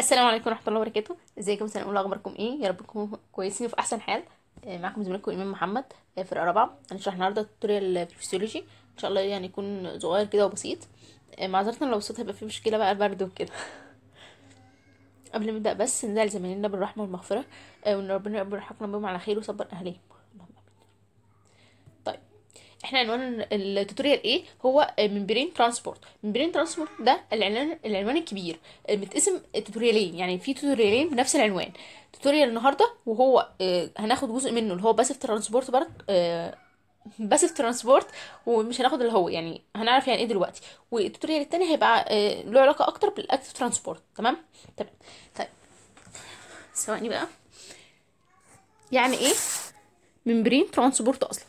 السلام عليكم ورحمة الله وبركاته. ازيكم؟ سنه اولى اخباركم إيه؟ يا رب تكونوا كويسين في احسن حال. آه، معاكم زميلكم ايمان محمد آه، فرقه رابعه هنشرح النهارده tutorial physiology ان شاء الله يعني يكون صغير كده وبسيط. آه، معذره لو الصوت هيبقى فيه مشكلة بقى برد وكده قبل ما نبدأ بس ندعي لزمايلنا بالرحمة والمغفرة. آه، وان ربنا يقبل حقنا بهم على خير امين طيب إحنا عنوان ال tutorial إيه هو membrane transport. membrane transport ده العنوان العنوان الكبير. متقسم tutorialين يعني في tutorialين بنفس العنوان. tutorial النهارده وهو آه، هناخد جزء منه اللي هو passive transport برضه passive transport ومش هناخد اللي هو يعني هنعرف يعني إيه دلوقتي. وال tutorial التاني هيبقى آه، له علاقة أكتر بال active transport تمام؟ تمام طيب. ثواني بقى. يعني إيه؟ membrane transport أصلا.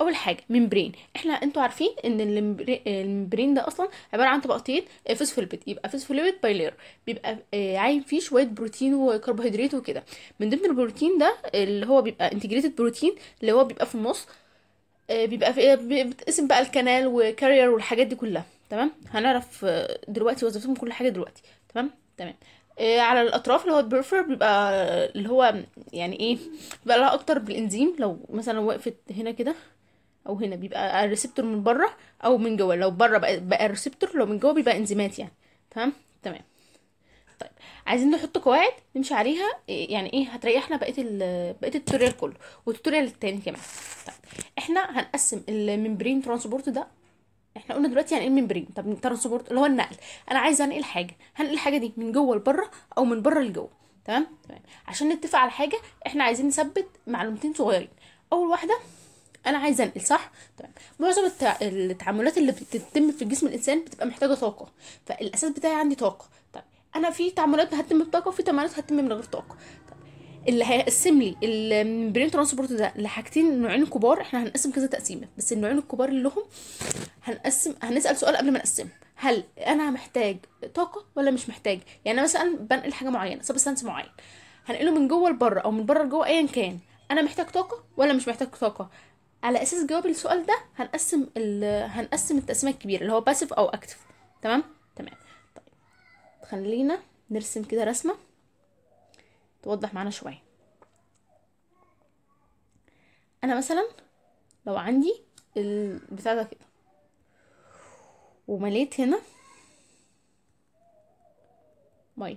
أول حاجة membrane إحنا أنتوا عارفين إن ال membrane, ده أصلا عبارة عن طبقتين آه، فوسفوليبيد يبقى phospholipid bilayer. بيبقى آه، عايم فيه شوية بروتين وكربوهيدرات وكده. من ضمن البروتين ده اللي هو بيبقى integrated protein اللي هو بيبقى في النص آه، بيبقى في بتقسم بقى ال channel و carrier والحاجات دي كلها. تمام؟ هنعرف دلوقتي وظيفتهم كل حاجة دلوقتي. تمام؟ تمام. على الأطراف اللي هو ال peripheral بيبقى اللي هو يعني إيه؟ بيبقى لها أكتر بالإنزيم. لو مثلا وقفت هنا كده أو هنا بيبقى ال receptor من بره أو من جوه. لو بره بقى, بقى ال receptor لو من جوه بيبقى إنزيمات يعني. تمام؟ تمام. طيب عايزين نحط قواعد نمشي عليها. يعني إيه؟ هتريحنا بقية بقية ال tutorial كله وال tutorial التاني كمان. طيب إحنا هنقسم ال membrane transport ده. إحنا قلنا دلوقتي يعني إيه ال membrane طب ال transport اللي هو النقل. أنا عايزه أنقل حاجة. هنقل الحاجة دي من جوه لبره أو من بره لجوه. تمام؟ تمام. عشان نتفق على حاجة إحنا عايزين نثبت معلومتين صغيرين. أول واحدة أنا عايزه انقل صح؟ تمام. معظم التع... التعاملات اللي بتتم في جسم الانسان بتبقى محتاجه طاقه فالاساس بتاعي عندي طاقه. طيب أنا في تعاملات هتتم بطاقه وفي تعاملات هتتم من غير طاقه. طيب اللي هيقسم لي ال membrane transport ده لحاجتين نوعين كبار إحنا هنقسم كذا تقسيمة. بس النوعين الكبار اللي هم هنقسم هنسأل سؤال قبل ما نقسم هل أنا محتاج طاقة ولا مش محتاج؟ يعني مثلا بنقل حاجة معينة substance معين. هنقله من جوه لبرة أو من برة لجوه ايا كان. أنا محتاج طاقة ولا مش محتاج طاقة؟ على أساس جواب السؤال ده هنقسم ال... هنقسم التقسيمة الكبيرة اللي هو passive أو active تمام؟ تمام. طيب. خلينا نرسم كده رسمة توضح معانا شوية. أنا مثلا لو عندي البتاع ده كده. ومليت هنا مية.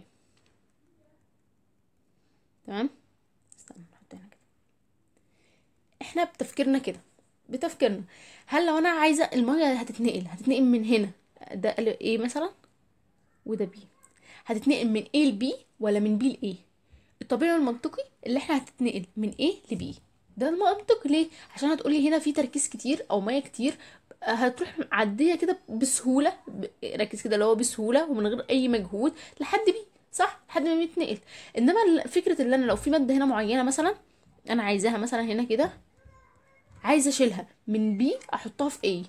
تمام استنى نحط هنا كده إحنا بتفكيرنا كده بتفكيرنا. هل لو أنا عايزة الميه هتتنقل هتتنقل من هنا ده إيه مثلا وده بي هتتنقل من A ل B ولا من B ل A الطبيعي والمنطقي اللي إحنا هتتنقل من A ل B. ده المنطق ليه؟ عشان هتقولي هنا في تركيز كتير أو مية كتير هتروح معدية كده بسهولة ركز كده اللي هو بسهولة ومن غير أي مجهود لحد بي صح؟ لحد ما بيتنقل. إنما فكرة اللي أنا لو في مادة هنا معينة مثلا أنا عايزاها مثلا هنا كده عايزة أشيلها. من بي أحطها في إيه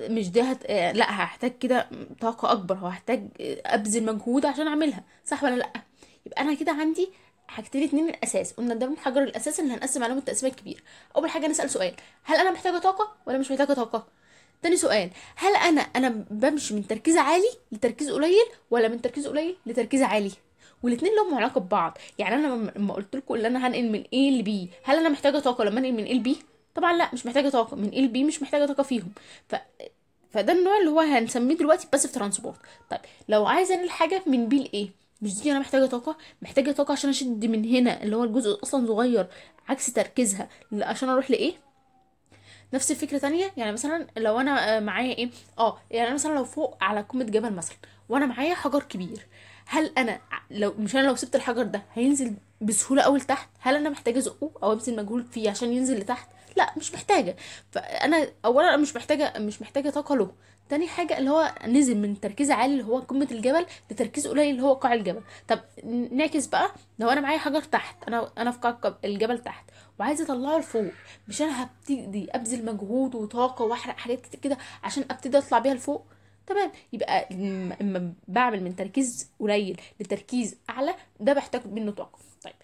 مش ده هت... آه، لا هحتاج كده طاقة أكبر. هحتاج آه، أبذل مجهود عشان أعملها. صح ولا لأ؟ يبقى أنا كده عندي حاجتين اتنين الأساس. قلنا ده من حجر الأساس اللي هنقسم عليهم التقسيمة الكبيرة. أول حاجة نسأل سؤال. هل أنا محتاجة طاقة ولا مش محتاجة طاقة؟ تاني سؤال. هل أنا أنا بمشي من تركيز عالي لتركيز قليل ولا من تركيز قليل لتركيز عالي؟ والاتنين لهم علاقة ببعض. يعني أنا لما- قلت لكم ان أنا هنقل من A ل B هل أنا محتاجة طاقة لما أنقل من A ل B طبعا لا مش محتاجة طاقة. من A ل B مش محتاجة طاقة فيهم. ف فده النوع اللي هو هنسميه دلوقتي passive transport طيب لو عايزه أنقل حاجة من B ل A مش دي أنا محتاجة طاقة؟ محتاجة طاقة عشان أشد من هنا اللي هو الجزء أصلا صغير عكس تركيزها. ل- عشان أروح لايه نفس الفكرة تانية. يعني مثلا لو أنا معايا إيه آه يعني مثلا لو فوق على قمه جبل مثلا وأنا معايا حجر كبير هل أنا لو مش أنا لو سبت الحجر ده هينزل بسهولة قوي لتحت؟ هل أنا محتاجة ازقه أو ابذل مجهود فيه عشان ينزل لتحت؟ لا مش محتاجة. فأنا اولا أنا مش محتاجه مش محتاجة طاقة له. تاني حاجة اللي هو نزل من تركيز عالي اللي هو قمة الجبل لتركيز قليل اللي هو قاع الجبل. طب نعكس بقى. لو أنا معايا حجر تحت أنا أنا في قاع الجبل تحت وعايزة أطلعه لفوق مش أنا هبتدي أبذل مجهود وطاقة وأحرق حاجات كتير كده عشان أبتدي أطلع بيها لفوق؟ تمام. يبقى لما بعمل من تركيز قليل لتركيز أعلى ده بحتاج منه طاقة. طيب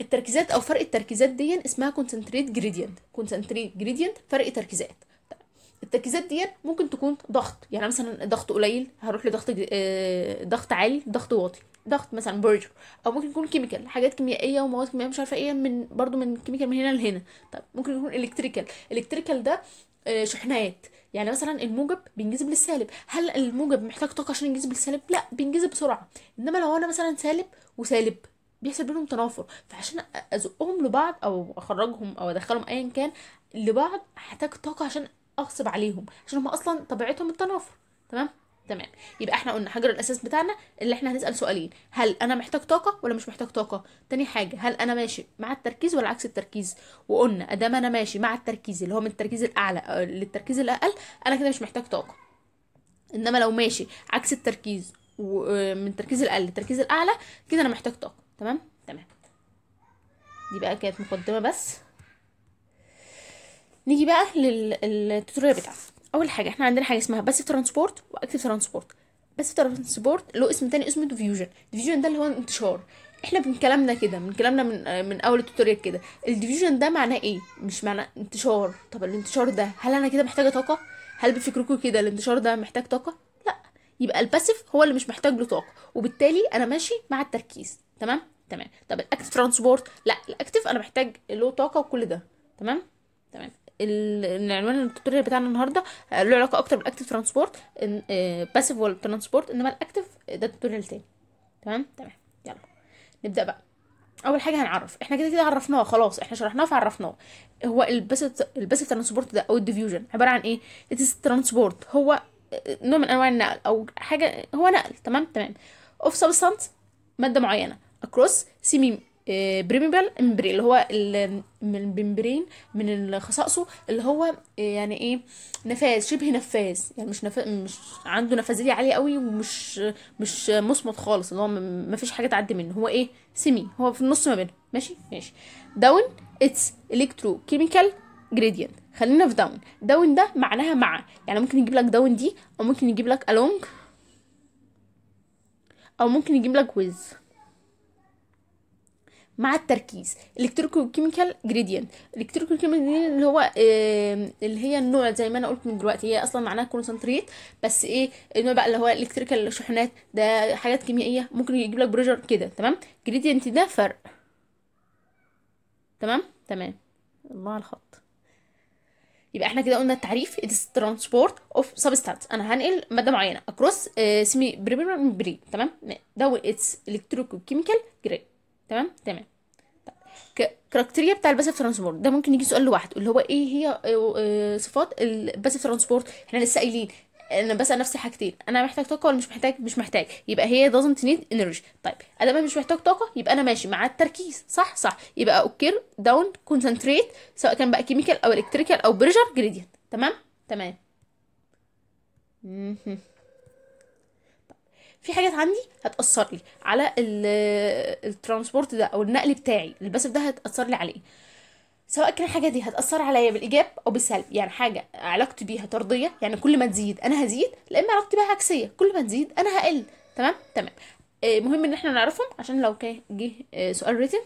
التركيزات أو فرق التركيزات دي اسمها concentration gradient concentration gradient فرق تركيزات. طيب التركيزات دي ممكن تكون ضغط. يعني مثلا ضغط قليل هروح لضغط آه، ضغط عالي ضغط واطي. ضغط مثلا pressure. أو ممكن يكون chemical حاجات كيميائية ومواد كيميائية مش عارفة إيه من برضو من chemical من هنا لهنا. طيب ممكن يكون electrical ال electrical ده آه، شحنات. يعني مثلا الموجب بينجذب للسالب. هل الموجب محتاج طاقة عشان ينجذب للسالب؟ لا بينجذب بسرعة. إنما لو أنا مثلا سالب وسالب بيحصل بينهم تنافر. فعشان أزقهم لبعض أو أخرجهم أو أدخلهم ايا كان لبعض هحتاج طاقة عشان أغصب عليهم عشان هم أصلا طبيعتهم التنافر. تمام؟ تمام. يبقى إحنا قلنا حجر الأساس بتاعنا اللي إحنا هنسأل سؤالين. هل أنا محتاج طاقة ولا مش محتاج طاقة؟ تاني حاجة هل أنا ماشي مع التركيز ولا عكس التركيز؟ وقلنا أدام أنا ماشي مع التركيز اللي هو من التركيز الأعلى آه، للتركيز الأقل أنا كده مش محتاج طاقة. إنما لو ماشي عكس التركيز ومن التركيز الأقل للتركيز الأعلى كده أنا محتاج طاقة. تمام؟ تمام. دي بقى كانت مقدمة بس. نيجي بقى لل tutorial بتاعنا. أول حاجة إحنا عندنا حاجة اسمها passive transport و active transport passive transport له اسم تاني اسمه diffusion diffusion ده اللي هو الانتشار إحنا من كلامنا كده من كلامنا من من أول ال tutorial كده. ال diffusion ده معناه إيه؟ مش معناه انتشار. طب الانتشار ده هل أنا كده محتاجة طاقة؟ هل بفكركم كده الانتشار ده محتاج طاقة؟ لأ. يبقى ال passive هو اللي مش محتاج له طاقة. وبالتالي أنا ماشي مع التركيز. تمام؟ تمام. طب ال active transport لأ. ال active أنا محتاج له طاقة وكل ده. تمام؟ تمام. العنوان ال tutorial بتاعنا النهارده آه، له علاقة أكتر بال active transport passive transport إنما ال active ده tutorial تاني. تمام؟ تمام. يلا. نبدأ بقى. أول حاجة هنعرف. إحنا كده كده عرفناه. خلاص. إحنا شرحناه فعرفناه. هو ال passive transport ده أو ال diffusion عبارة عن إيه؟ it's transport هو نوع من أنواع النقل أو حاجة هو نقل. تمام؟ تمام. of substance مادة معينة. across semi permeable membrane اللي هو من ال membrane من خصائصه اللي هو آه، يعني إيه نفاذ شبه نفاذ يعني مش نفاذ مش عنده نفاذية عالية قوي ومش مش مصمت خالص اللي هو م- مفيش حاجة تعدي منه هو إيه semi هو في النص ما بينهم ماشي؟ ماشي. down its electrochemical gradient خلينا في down. down ده معناها مع يعني ممكن يجيب لك down دي أو ممكن يجيب لك along أو ممكن يجيب لك with. مع التركيز. الكتريكو كيميكال جريدينت الكتريكو كيميكال اللي هو آه، اللي هي النوع زي ما أنا قلت من دلوقتي. هي أصلا معناها كونسنتريت بس إيه النوع بقى اللي هو الكتريكال شحنات ده حاجات كيميائية ممكن يجيب لك بريشر كده تمام؟ جريدينت ده فرق. تمام؟ تمام. الله على الخط. يبقى إحنا كده قلنا التعريف. Is transport of substance. أنا هنقل مادة معينة across semi membrane تمام؟ down its electrochemical gradient تمام؟ تمام. criteria بتاع ال passive transport ده ممكن يجي سؤال لوحده اللي هو إيه هي آه، آه، صفات ال passive transport؟ إحنا لسه قايلين أنا بسأل نفسي حاجتين أنا محتاج طاقة ولا مش محتاج؟ مش محتاج. يبقى هي doesn't need energy. طيب أدام مش محتاج طاقة يبقى أنا ماشي مع التركيز. صح؟ صح. يبقى occur down concentrate سواء كان بقى chemical أو electrical أو pressure gradient تمام؟ تمام. في حاجات عندي هتأثر لي على ال- ال transport ده أو النقل بتاعي. ال passive ده هتأثر لي عليه. سواء كان الحاجة دي هتأثر عليا بالإيجاب أو بالسلب. يعني حاجة علاقتي بيها طردية يعني كل ما تزيد أنا هزيد لا إما علاقتي بيها عكسية كل ما تزيد أنا هقل. تمام؟ تمام. آه، مهم إن إحنا نعرفهم عشان لو كان جه آه، سؤال written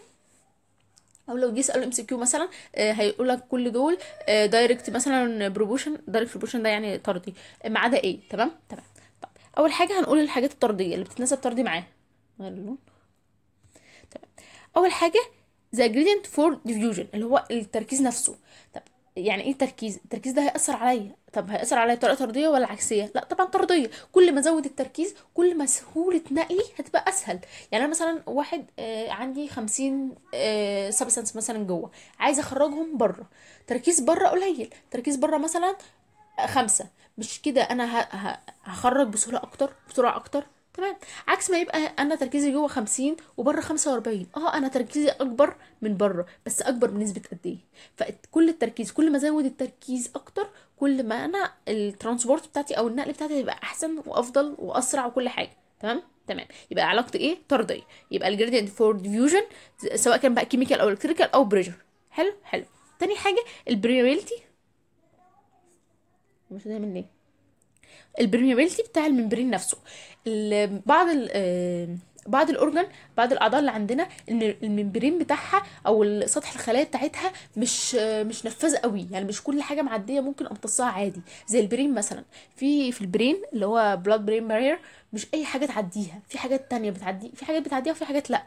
أو لو جه سألوا MCQ مثلا آه، هيقول لك كل دول direct مثلا proportion direct proportion ده يعني طردي. آه، ما عدا إيه تمام؟ تمام. أول حاجة هنقول الحاجات الطردية اللي بتتناسب طردي معاها غير اللون تمام أول حاجة the gradient for diffusion اللي هو التركيز نفسه. طب يعني إيه التركيز؟ التركيز ده هيأثر عليا. طب هيأثر عليا بطريقة طردية ولا عكسية؟ لا طبعا طردية. كل ما أزود التركيز كل ما سهولة نقلي هتبقى أسهل. يعني أنا مثلا واحد آه عندي خمسين آه substance مثلا جوه عايزه أخرجهم بره. تركيز بره قليل. تركيز بره مثلا خمسة. مش كده أنا هخرج بسهولة أكتر بسرعة أكتر؟ تمام. عكس ما يبقى أنا تركيزي جوه خمسين وبره خمسة وأربعين. آه أنا تركيزي أكبر من بره بس أكبر بنسبة قد إيه؟ فكل التركيز كل ما أزود التركيز أكتر كل ما أنا ال transport بتاعتي أو النقل بتاعتي هيبقى أحسن وأفضل وأسرع وكل حاجة. تمام؟ تمام. يبقى علاقتي إيه؟ طردية. يبقى ال gradient for diffusion سواء كان بقى chemical أو electrical أو pressure حلو؟ حلو. تاني حاجة ال permeability مش دايما ليه؟ ال permeability بتاع ال membrane نفسه. بعض ال- آه، بعض ال organ بعض الأعضاء اللي عندنا إن ال membrane بتاعها أو سطح الخلايا بتاعتها مش مش نفاذ قوي. يعني مش كل حاجة معدية ممكن أمتصها عادي. زي ال brain مثلا. في في ال brain اللي هو blood brain barrier مش أي حاجة تعديها. في حاجات تانية بتعدي في حاجات بتعديها وفي حاجات لأ.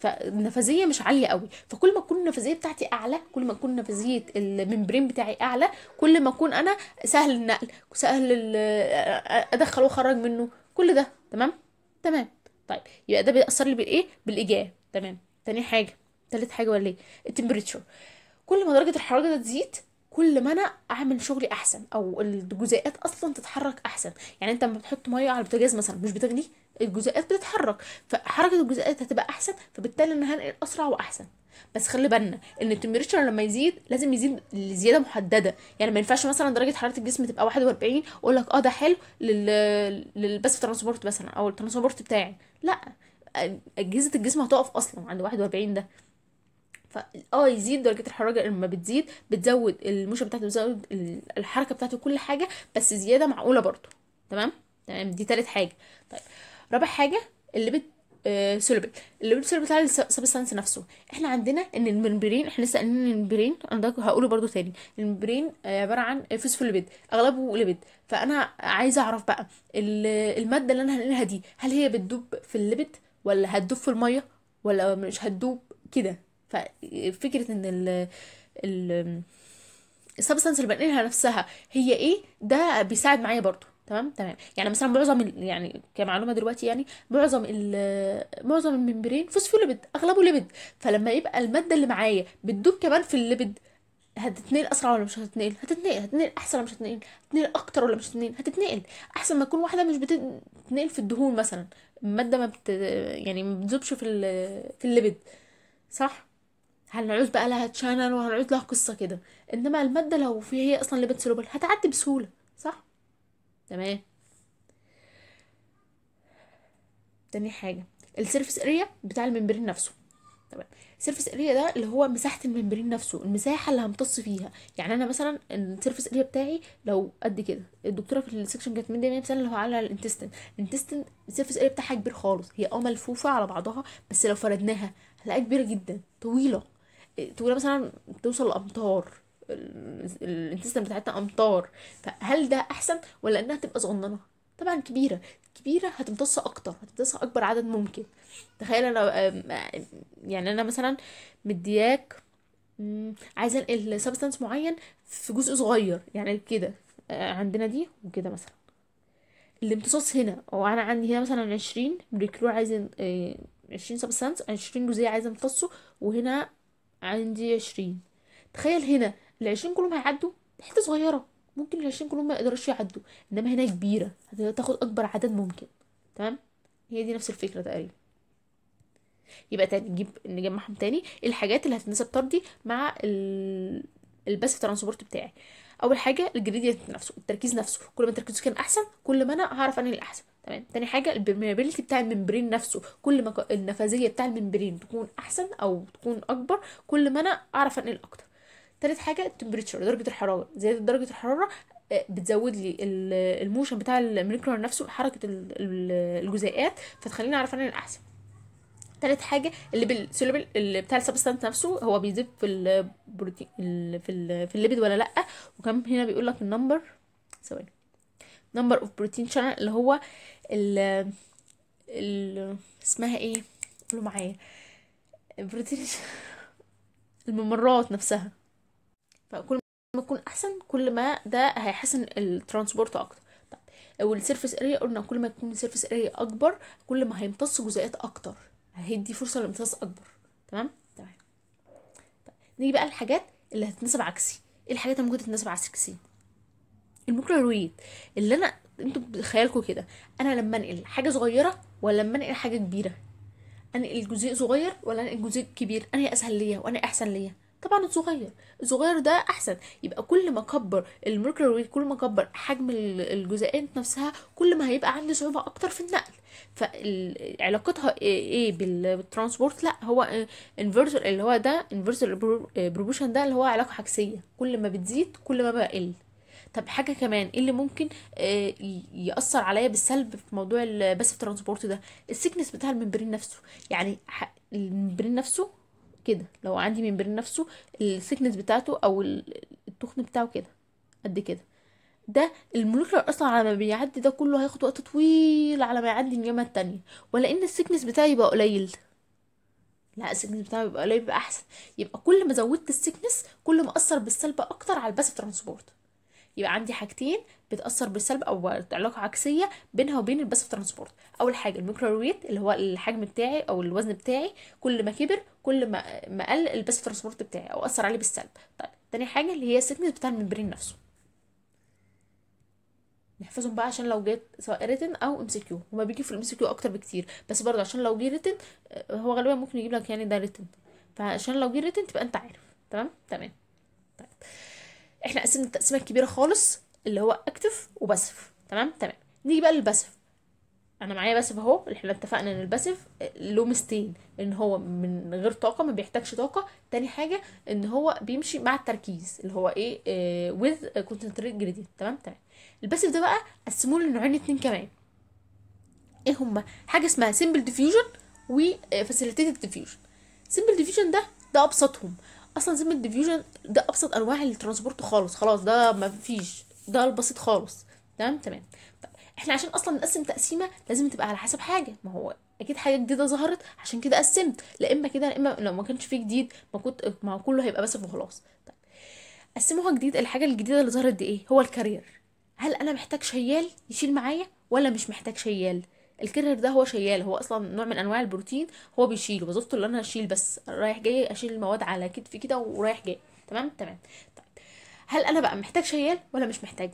فالنفاذيه مش عالية قوي. فكل ما تكون النفاذيه بتاعتي أعلى كل ما تكون نفاذيه ال membrane بتاعي أعلى كل ما أكون أنا سهل النقل سهل أدخل وأخرج منه. كل ده تمام؟ تمام. طيب يبقى ده بيأثر لي بالإيه؟ بالإيجاب. تمام. تاني حاجة تالت حاجة ولا إيه؟ ال temperature. كل ما درجة الحرارة ده تزيد كل ما أنا أعمل شغلي أحسن أو الجزيئات أصلا تتحرك أحسن. يعني أنت لما بتحط مية على البوتاجاز مثلا مش بتغلي؟ الجزيئات بتتحرك فحركة الجزيئات هتبقى أحسن فبالتالي أنا هنقل أسرع وأحسن. بس خلي بالنا إن ال temperature لما يزيد لازم يزيد لزيادة محددة. يعني ما ينفعش مثلا درجة حرارة الجسم تبقى 41 واقول لك آه ده حلو لل لل passive transport مثلا أو ال transport بتاعي. لا أجهزة الجسم هتقف أصلا عند 41 ده. فا آه يزيد درجة الحرارة لما بتزيد بتزود ال motion بتاعته بتزود الحركة بتاعته كل حاجة بس زيادة معقولة برضو تمام؟ تمام؟ دي تالت حاجة. طيب رابع حاجة اللي بت آه soluble ال lipid soluble بتاع ال substance نفسه. إحنا عندنا إن ال membrane إحنا لسه قايلين إن ال membrane أنا ده هقوله برضو تاني. ال membrane آه عبارة عن فوسفوليبيد أغلبه lipid. فأنا عايزه أعرف بقى المادة اللي أنا هنقلها دي هل هي بتدوب في ال lipid ولا هتدوب في المية ولا مش هتدوب كده؟ ففكرة إن ال ال ال substance اللي بنقلها نفسها هي إيه ده بيساعد معايا برضو. تمام؟ تمام. يعني مثلا معظم يعني كمعلومة دلوقتي يعني معظم معظم ال membrane phospholipid أغلبه lipid فلما يبقى المادة اللي معايا بتدوب كمان في ال lipid هتتنقل أسرع ولا مش هتتنقل؟ هتتنقل. هتتنقل أحسن ولا مش هتتنقل؟ هتتنقل أكتر ولا مش هتتنقل؟ هتتنقل. أحسن ما تكون واحدة مش بتتنقل في الدهون مثلا. المادة ما بت يعني ما بتذوبش في في ال lipid صح؟ هنعوز بقى لها channel وهنعوز لها قصة كده. إنما المادة لو في هي أصلا lipid soluble هتعدي بسهولة. صح؟ تمام. تاني حاجة ال surface area بتاع ال membrane نفسه. تمام. ال surface area ده اللي هو مساحة ال membrane نفسه المساحة اللي همتص فيها. يعني أنا مثلا ال surface area بتاعي لو قد كده الدكتورة في ال section كانت مديني مثلا اللي هو على ال intestine ال intestine ال surface area بتاعها كبير خالص هي آه ملفوفة على بعضها بس لو فردناها هتلاقيها كبيرة جدا طويلة. طويلة مثلا توصل لأمتار. ال intestine بتاعتنا أمتار. فهل ده أحسن ولا إنها تبقى صغننة؟ طبعا كبيرة. كبيرة هتمتص أكتر هتمتص أكبر عدد ممكن. تخيل أنا يعني أنا مثلا مدياك عايزة انقل substance معين في جزء صغير يعني كده عندنا دي وكده مثلا. الامتصاص هنا أو أنا عندي هنا مثلا عشرين molecule عايز عشرين substance عشرين جزيء عايزة امتصه وهنا عندي عشرين. تخيل هنا العشرين كلهم هيعدوا حتة صغيرة. ممكن العشرين كلهم ما يقدروش يعدوا إنما هنا كبيرة. هتاخد أكبر عدد ممكن. تمام؟ هي دي نفس الفكرة تقريبا. يبقى تاني نجيب نجمعهم تاني. الحاجات اللي هتتناسب طردي مع ال... ال passive transport بتاعي. أول حاجة ال gradient نفسه التركيز نفسه. كل ما التركيز كان أحسن كل ما أنا هعرف أنهي الأحسن. تمام؟ تاني حاجة ال permeability بتاع ال membrane نفسه. كل ما النفاذية بتاع ال membrane تكون أحسن أو تكون أكبر كل ما أنا أعرف أنقل أكتر. تالت حاجة ال temperature درجة الحرارة. زيادة درجة الحرارة بتزود لي ال motion بتاع ال molecular نفسه حركة الجزيئات فتخليني أعرف انقل احسن تالت حاجة اللي بال soluble اللي بتاع ال substance نفسه هو بيزيد في البروتين في في ال lipid ولا لأ؟ وكم هنا بيقول لك ال number ثواني number of protein channel اللي هو ال ال اسمها إيه؟ قولوا معايا. بروتين الممرات نفسها. فكل ما يكون أحسن كل ما ده هيحسن ال transport أكتر. طيب وال surface area قلنا كل ما يكون ال surface area أكبر كل ما هيمتص جزيئات أكتر. هيدي فرصة للامتصاص أكبر. تمام؟ تمام. طيب. نيجي بقى الحاجات اللي هتتناسب عكسي. إيه الحاجات اللي ممكن تتناسب عكسي؟ ال molecular weight اللي أنا أنتوا بخيالكم كده. أنا لما أنقل حاجة صغيرة ولا لما أنقل حاجة كبيرة؟ أنقل جزء صغير ولا أنقل جزء كبير؟ أنا أسهل ليا وأنا أحسن ليا؟ طبعا الصغير. الصغير ده أحسن. يبقى كل ما كبر ال molecular weight كل ما كبر حجم الجزيئات نفسها كل ما هيبقى عندي صعوبة أكتر في النقل. فعلاقتها إيه بال transport؟ لا هو inverse اللي هو ده inverse proportion ده اللي هو علاقة عكسيه كل ما بتزيد كل ما بقل. طب حاجة كمان إيه اللي ممكن آه، يأثر عليا بالسلب في موضوع ال passive transport ده؟ ال thickness بتاع ال membrane نفسه. يعني ال membrane نفسه كده لو عندي membrane نفسه ال thickness بتاعته أو ال- التخن بتاعه كده قد كده. ده ال molecular أصلا على ما بيعدي ده كله هياخد وقت طويل على ما يعدي الناحية التانية. ولا إن ال thickness بتاعي يبقى قليل. لا ال thickness بتاعه يبقى قليل يبقى احسن يبقى كل ما زودت ال thickness كل ما أثر بالسلب أكتر على ال passive transport. يبقى عندي حاجتين بتأثر بالسلب أو علاقة عكسية بينها وبين ال passive transport أول حاجة ال molecular weight اللي هو الحجم بتاعي أو الوزن بتاعي كل ما كبر كل ما ما قل ال passive transport بتاعي أو أثر عليه بالسلب. طيب تاني حاجة اللي هي ال thickness بتاع ال membrane نفسه. نحفظهم بقى عشان لو جيت سواء written أو MCQ هما بيجي في ال MCQ أكتر بكتير. بس برضه عشان لو جه written هو غالبا ممكن يجيب لك يعني ده written فعشان لو جه written تبقى أنت عارف. تمام؟ تمام. طيب. إحنا قسمنا التقسيمه الكبيرة خالص اللي هو اكتف وباسف تمام؟ تمام. نيجي بقى للباسف أنا معايا باسف أهو إحنا اتفقنا إن الباسف له ميزتين إن هو من غير طاقة ما بيحتاجش طاقة. تاني حاجة إن هو بيمشي مع التركيز اللي هو إيه آه with concentrate gradient. تمام؟ تمام. الباسف ده بقى قسموه لنوعين اتنين كمان. إيه هما؟ حاجة اسمها simple diffusion و facilitated diffusion. simple diffusion ده ده أبسطهم. أصلا simple diffusion ده أبسط أنواع ال transport خالص. خلاص ده ما فيش. ده البسيط خالص. تمام؟ تمام. طيب إحنا عشان أصلا نقسم تقسيمة لازم تبقى على حسب حاجة. ما هو أكيد حاجة جديدة ظهرت عشان كده قسمت. لا إما كده لا إما لو ما كانش فيه جديد ما كنت ما هو كله هيبقى بس وخلاص. طيب قسموها جديد. الحاجة الجديدة اللي ظهرت دي إيه؟ هو ال carrier. هل أنا محتاج شيال يشيل معايا ولا مش محتاج شيال؟ ال carrier ده هو شيال هو أصلا نوع من أنواع البروتين هو بيشيل وظيفته اللي أنا اشيل بس رايح جاي أشيل المواد على كتفي كده ورايح جاي تمام؟ تمام. طيب هل أنا بقى محتاج شيال ولا مش محتاج؟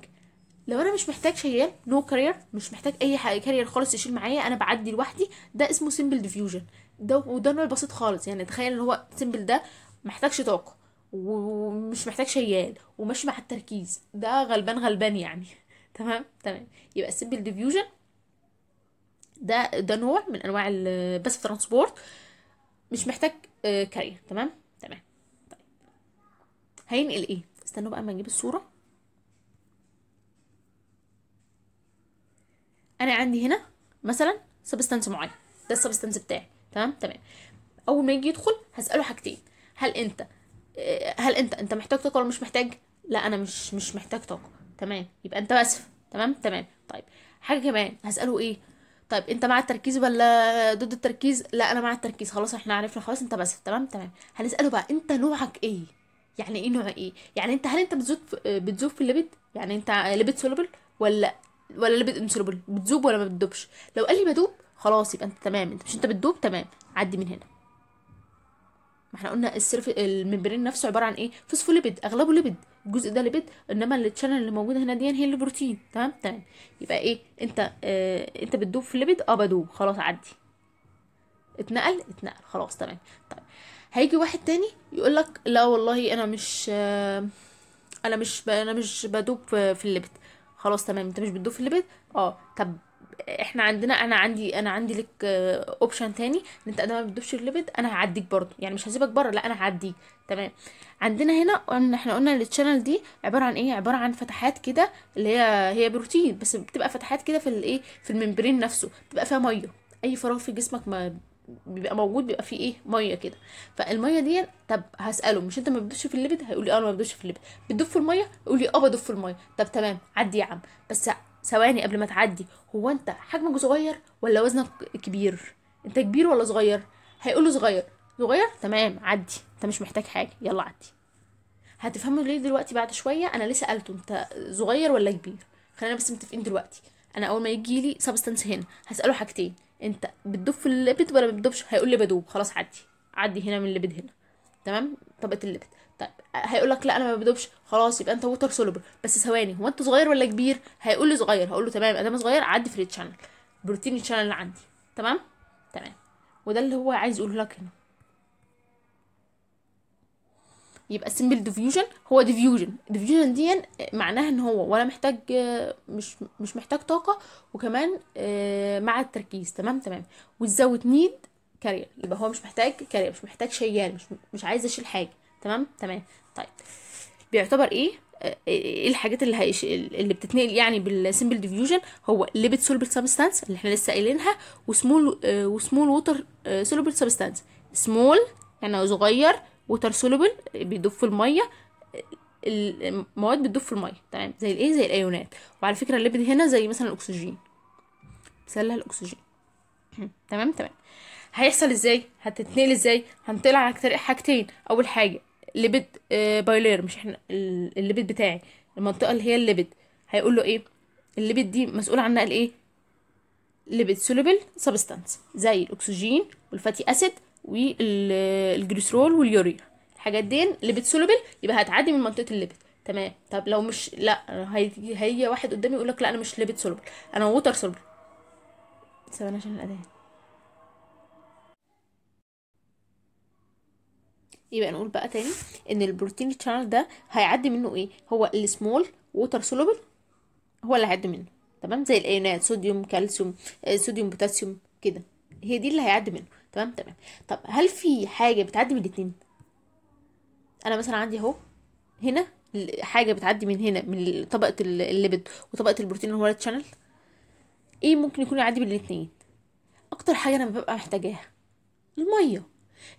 لو أنا مش محتاج شيال no carrier مش محتاج أي حاجة carrier خالص يشيل معايا أنا بعدي لوحدي ده اسمه simple diffusion ده وده نوع بسيط خالص يعني تخيل إن هو simple ده محتاجش طاقة ومش محتاج شيال وماشي مع التركيز ده غلبان غلبان يعني تمام؟ تمام. يبقى ال simple diffusion ده ده نوع من أنواع ال passive transport مش محتاج آه، carrier تمام؟ تمام. طيب. هينقل إيه؟ استنوا بقى أما نجيب الصورة. أنا عندي هنا مثلا substance معين. ده ال substance بتاعي. تمام؟ تمام. أول ما يجي يدخل هسأله حاجتين. هل أنت آه، هل أنت أنت محتاج طاقة ولا مش محتاج؟ لا أنا مش مش محتاج طاقة. تمام. يبقى أنت passive تمام؟ تمام. طيب. حاجة كمان. هسأله إيه؟ طيب انت مع التركيز ولا ضد التركيز؟ لا أنا مع التركيز. خلاص إحنا عرفنا خلاص انت passive تمام؟ تمام. هنسأله بقى انت نوعك إيه؟ يعني إيه نوع إيه؟ يعني انت هل انت بتذوب بتذوب في ال lipid يعني انت lipid soluble ولا ولا lipid insoluble بتذوب ولا ما بتدوبش لو قال لي بدوب خلاص يبقى انت تمام. انت مش انت بتدوب تمام. عدي من هنا. ما إحنا قلنا ال surface ال membrane نفسه عبارة عن إيه؟ فوسفوليبيد أغلبه lipid الجزء ده lipid انما ال channel اللي موجودة هنا دي هي اللي بروتين. تمام؟ تمام يبقى إيه؟ انت آه انت بتدوب في ال lipid آه بدوب. خلاص عدي. اتنقل؟ اتنقل. خلاص تمام. طيب. هيجي واحد تاني يقول لك لا والله أنا مش آه، أنا مش. أنا مش بدوب في ال lipid خلاص تمام. انت مش بتدوب في ال lipid آه. طب إحنا عندنا أنا عندي أنا عندي لك option تاني. ان انت ما بتدوبش ال lipid أنا هعديك برضه. يعني مش هسيبك بره لا أنا هعديك. تمام. عندنا هنا قلنا إحنا قلنا ال channel دي عبارة عن إيه؟ عبارة عن فتحات كده اللي هي هي بروتين بس بتبقى فتحات كده في الايه في ال membrane نفسه. بتبقى فيها مية. أي فراغ في جسمك ما بيبقى موجود بيبقى فيه إيه؟ مية كده. فالمية دي طب هسأله مش انت ما بتدوبش في ال lipid هيقول لي آه ما بدوبش في ال lipid بتدوب في المية؟ يقول لي آه بدوب في المية. طب تمام. عدي يا عم. بس ثواني قبل ما تعدي هو أنت حجمك صغير ولا وزنك كبير؟ أنت كبير ولا صغير؟ هيقول له صغير. صغير؟ تمام عدي. أنت مش محتاج حاجة. يلا عدي. هتفهموا ليه دلوقتي بعد شوية؟ أنا ليه سالته أنت صغير ولا كبير؟ خلينا بس متفقين دلوقتي. أنا أول ما يجي لي substance هنا هسأله حاجتين. أنت بتدوب في ال lipid ولا ما بتدوبش؟ هيقول لي بدوب. خلاص عدي. عدي هنا من ال lipid هنا. تمام؟ طبقة ال lipid. طيب هيقول لك لا أنا ما بدوبش خلاص يبقى أنت water soluble بس ثواني هو أنت صغير ولا كبير؟ هيقول لي صغير. هقول له تمام ادام صغير عدي في ال channel بروتين ال channel اللي عندي. تمام؟ تمام. وده اللي هو عايز يقوله لك هنا. يبقى ال simple diffusion هو diffusion diffusion دي معناها إن هو ولا محتاج مش مش محتاج طاقة وكمان آه، مع التركيز. تمام؟ تمام. does not need carrier يبقى هو مش محتاج carrier مش محتاج شيال مش مش عايز أشيل حاجة. تمام؟ تمام. طيب. بيعتبر إيه؟ آه، إيه الحاجات اللي هيش اللي بتتنقل يعني بال simple diffusion هو lipid soluble substance اللي إحنا لسه قايلينها وسمول آه، و small water soluble substance small يعني صغير water soluble بيدوب في المية المواد بتدوب في المية. تمام. زي الإيه؟ زي الإيونات. وعلى فكرة ال lipid هنا زي مثلا الأكسجين. مثال الأكسجين. تمام؟ تمام. هيحصل إزاي؟ هتتنقل إزاي؟ هنتقل على حاجتين. أول حاجة lipid آه bilayer مش إحنا ال- ال lipid بتاعي. المنطقة اللي هي ال lipid هيقول له إيه؟ ال lipid دي مسؤول عنها الايه lipid soluble substance زي الأكسجين وال fatty acid والجليسرول واليوريا. الحاجات دي lipid soluble يبقى هتعدي من منطقة ال lipid تمام؟ طب لو مش لا هيجي واحد قدامي يقول لك لا أنا مش lipid soluble أنا water soluble ثواني عشان الاذان يبقى نقول بقى تاني إن ال protein channel ده هيعدي منه إيه؟ هو ال small water soluble هو اللي هيعدي منه تمام؟ زي الايونات صوديوم كالسيوم صوديوم بوتاسيوم كده. هي دي اللي هيعدي منه تمام؟ تمام. طب هل في حاجة بتعدي من الاتنين؟ أنا مثلا عندي أهو هنا حاجة بتعدي من هنا من طبقة ال- الـ lipid وطبقة البروتين اللي هو ال channel إيه ممكن يكون يعدي من الاتنين؟ أكتر حاجة أنا ببقى محتاجاها المية.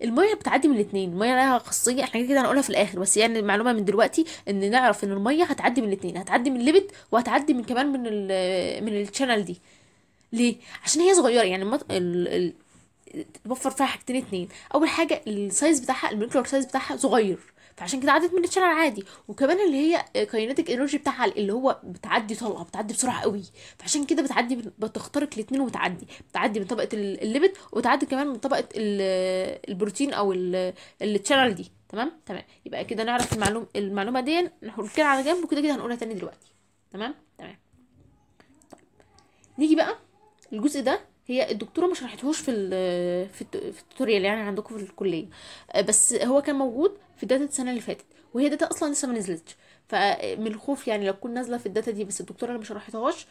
الميه بتعدي من الاثنين الميه لها خاصية إحنا كده هنقولها في الآخر بس يعني المعلومة من دلوقتي إن نعرف إن الميه هتعدي من الاثنين هتعدي من ال lipid وهتعدي من كمان من ال من ال channel دي. ليه؟ عشان هي صغيرة يعني المط... ال... ال... توفر فيها حاجتين اتنين. أول حاجة ال size بتاعها ال molecular size بتاعها صغير. فعشان كده عدت من ال channel عادي. وكمان اللي هي kinetic energy بتاعها اللي هو بتعدي طلقة بتعدي بسرعة قوي. فعشان كده بتعدي بتخترق الاثنين وبتعدي. بتعدي من طبقة ال- ال lipid وتعدي كمان من طبقة ال- البروتين أو ال channel دي. تمام؟ تمام. يبقى كده نعرف المعلوم المعلومة دي. كده على جنب وكده كده هنقولها تاني دلوقتي. تمام؟ تمام. نيجي بقى الجزء ده. هي الدكتورة ما شرحتهوش في في الت- في ال tutorial يعني عندكم في الكلية. بس هو كان موجود في data السنة اللي فاتت وهي data أصلا لسه ما نزلتش. فمن الخوف يعني لو تكون نازلة في ال data دي بس الدكتوره اللي ما شرحتهاش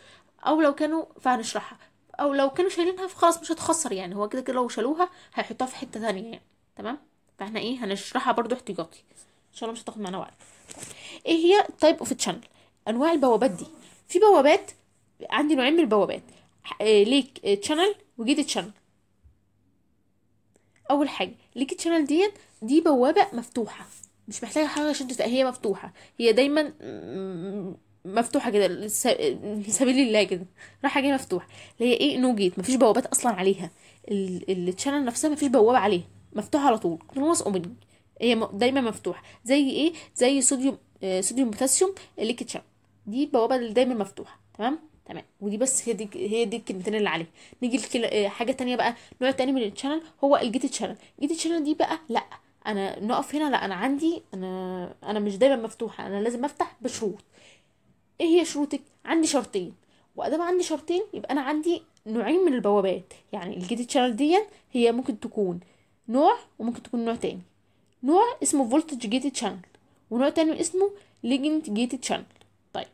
أو لو كانوا فهنشرحها. أو لو كانوا شايلينها فخلاص مش هتخسر يعني. هو كده كده لو شالوها هيحطوها في حتة تانية يعني. تمام؟ فإحنا إيه هنشرحها برضو احتياطي. إن شاء الله مش هتاخد معانا وقت. إيه هي type of channel أنواع البوابات دي. في بوابات عندي نوعين من البوابات. leak channel و gate channel أول حاجة leak channel ديت دي بوابة مفتوحة. مش محتاجة حاجة عشان هي مفتوحة. هي دايما م- مفتوحة كده. لس- لسبيل الله كده. رايحة جاية مفتوحة. اللي هي إيه؟ no gate. مفيش بوابات أصلا عليها. ال channel نفسها مفيش بوابة عليها. مفتوحة على طول. close opening هي دايما مفتوحة. زي إيه؟ زي صوديوم آه، صوديوم بوتاسيوم leak channel دي البوابه اللي دايما مفتوحة. تمام؟ تمام. ودي بس هي دي هي دي الكلمتين اللي عليها. نيجي لكل حاجة تانية بقى. نوع تاني من ال channel هو ال gate channel ال gate channel دي بقى لأ. أنا نقف هنا لا أنا عندي أنا أنا مش دايما مفتوحة أنا لازم أفتح بشروط. إيه هي شروطك؟ عندي شرطين. وادام عندي شرطين يبقى أنا عندي نوعين من البوابات. يعني ال gate channel دي هي ممكن تكون نوع وممكن تكون نوع تاني. نوع اسمه voltage gated channel ونوع تاني اسمه ligand gated channel طيب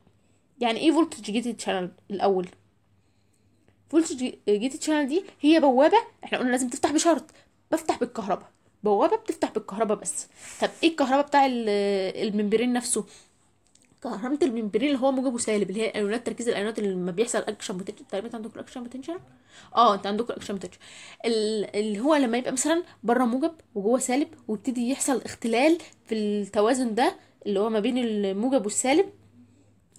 يعني إيه voltage gated channel الأول؟ voltage gated channel دي هي بوابة إحنا قلنا لازم تفتح بشرط. بفتح بالكهرباء. بوابة بتفتح بالكهرباء بس. طب إيه الكهرباء بتاع ال- الـ membrane نفسه؟ كهرباء ال membrane اللي هو موجب وسالب اللي هي الايونات تركيز الأيونات اللي لما بيحصل action potential تقريبا أنت عندكم ال action potential آه أنت عندكم ال action potential اللي هو لما يبقى مثلا بره موجب وجوه سالب ويبتدي يحصل اختلال في التوازن ده اللي هو ما بين الموجب والسالب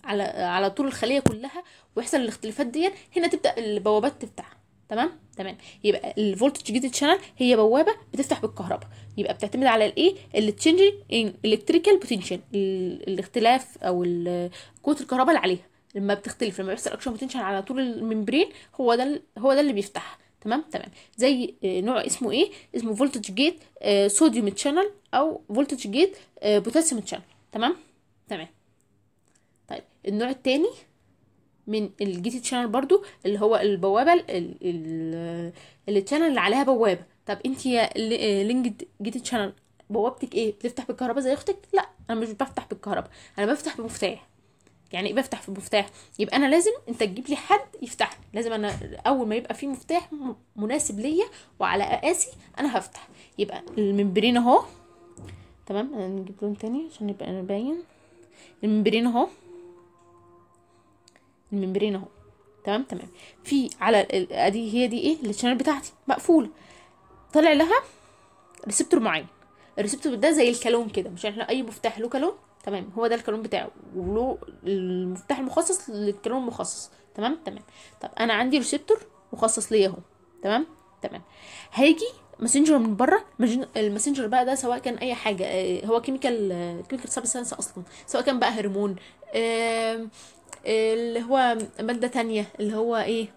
على على طول الخلية كلها ويحصل الاختلافات دي هنا تبدأ البوابات تفتح. تمام؟ تمام. يبقى ال voltage gated channel هي بوابة بتفتح بالكهرباء. يبقى بتعتمد على الايه ال change in electrical potential الاختلاف أو قوة الكهرباء اللي عليها. لما بتختلف لما بيحصل action potential على طول ال membrane هو ده هو ده اللي بيفتحها تمام؟ تمام. زي نوع اسمه إيه اسمه voltage gate sodium channel أو voltage gate potassium channel تمام؟ تمام. طيب النوع التاني؟ من ال gate channel برضو اللي هو البوابة ال- ال- ال- ال channel اللي عليها بوابة. طب انت يا ligand gate channel بوابتك إيه؟ بتفتح بالكهرباء زي أختك؟ لا أنا مش بفتح بالكهرباء أنا بفتح بمفتاح. يعني إيه بفتح بمفتاح؟ يبقى أنا لازم انت تجيب لي حد يفتح. لازم أنا اول ما يبقى في مفتاح مناسب ليا وعلى مقاسي أنا هفتح. يبقى ال membrane اهو. تمام نجيب لون تاني عشان يبقى باين. ال membrane اهو. ال membrane اهو تمام؟ تمام. في على ادي هي دي إيه؟ ال channel بتاعتي مقفولة. طلع لها receptor معين. ال receptor ده زي الكالون كده مش إحنا اي مفتاح له كالون تمام؟ هو ده الكالون بتاعه وله المفتاح المخصص للكالون المخصص. تمام؟ تمام. طب أنا عندي receptor مخصص ليا اهو. تمام؟ تمام. هيجي messenger من بره. ال messenger بقى ده سواء كان اي حاجة آه، هو chemical chemical substance أصلا. سواء كان بقى هرمون اللي هو مادة تانية اللي هو إيه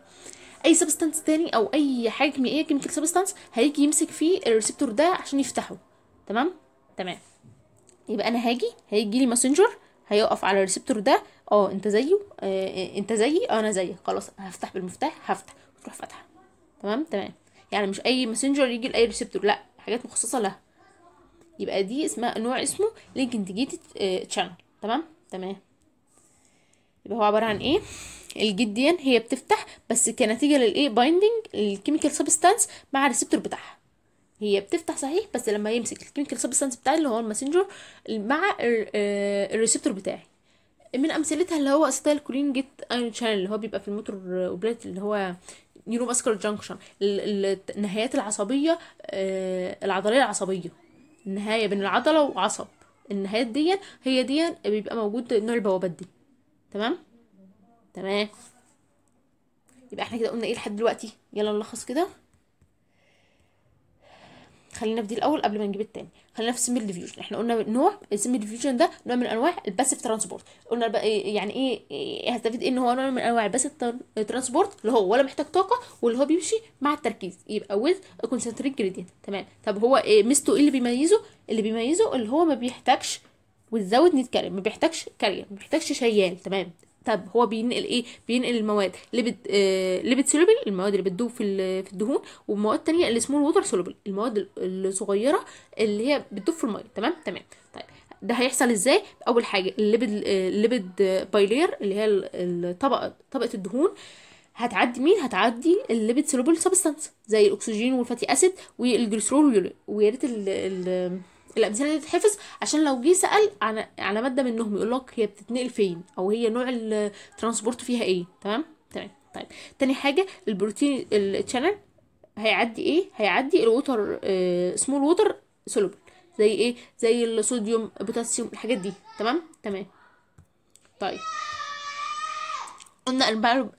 أي substance تاني أو أي حاجة كيميائيه chemical substance هيجي يمسك فيه ال receptor ده عشان يفتحه. تمام؟ تمام. يبقى أنا هاجي هيجي لي messenger هيقف على ال receptor ده آه أنت زيه آه أنت زيي آه أنا زيك. خلاص هفتح بالمفتاح هفتح. وتروح فاتحة. تمام؟ تمام. يعني مش أي messenger يجي لأي receptor لأ حاجات مخصصة لها. يبقى دي اسمها نوع اسمه ligand gated channel تمام؟ تمام. يبقى هو عبارة عن إيه؟ دي هي بتفتح بس كنتيجة للإيه؟ binding ال chemical substance مع ال receptor بتاعها. هي بتفتح صحيح بس لما يمسك ال chemical substance بتاعي اللي هو ال messenger مع ال- آه، ال receptor بتاعي. من أمثلتها اللي هو acetylcholine gate ion channel اللي هو بيبقى في ال motor end plate اللي هو neuromuscular junction النهايات العصبية آه، العضلية العصبية. النهاية بين العضلة وعصب. النهايات دي هي دي بيبقى موجود نوع البوابات دي. تمام؟ تمام. يبقى إحنا كده قلنا إيه لحد دلوقتي؟ يلا نلخص كده. خلينا في دي الأول قبل ما نجيب التاني. خلينا في ال simple diffusion إحنا قلنا نوع ال simple diffusion ده نوع من أنواع ال passive transport قلنا إيه يعني إيه, إيه إيه إن هو نوع من أنواع ال passive transport اللي هو ولا محتاج طاقة واللي هو بيمشي مع التركيز. يبقى with concentration gradient. تمام. طب هو إيه ميزته إيه اللي بيميزه؟ اللي بيميزه اللي هو ما بيحتاجش وتزود نتكلم ما بيحتاجش carrier ما بيحتاجش شيال تمام. طب هو بينقل إيه؟ بينقل المواد lipid آه lipid soluble المواد اللي بتدوب في في الدهون ومواد تانية اللي اسمه water soluble المواد ال- الصغيرة اللي هي بتدوب في المية تمام؟ تمام. طيب ده هيحصل إزاي؟ أول حاجة ال lipid آه، ال lipid bilayer اللي هي ال- الطبقه طبقة الدهون هتعدي مين؟ هتعدي ال lipid soluble substance زي الأكسجين وال fatty acid والجليسرول ويا ريت الامثله دي تتحفظ عشان لو جه سأل على على مادة منهم يقول لك هي بتتنقل فين؟ أو هي نوع ال transport فيها إيه؟ تمام؟ تمام طيب. تاني حاجة ال protein ال channel هيعدي إيه؟ هيعدي ال water small water soluble زي إيه؟ زي الصوديوم بوتاسيوم الحاجات دي. تمام؟ تمام. طيب. قلنا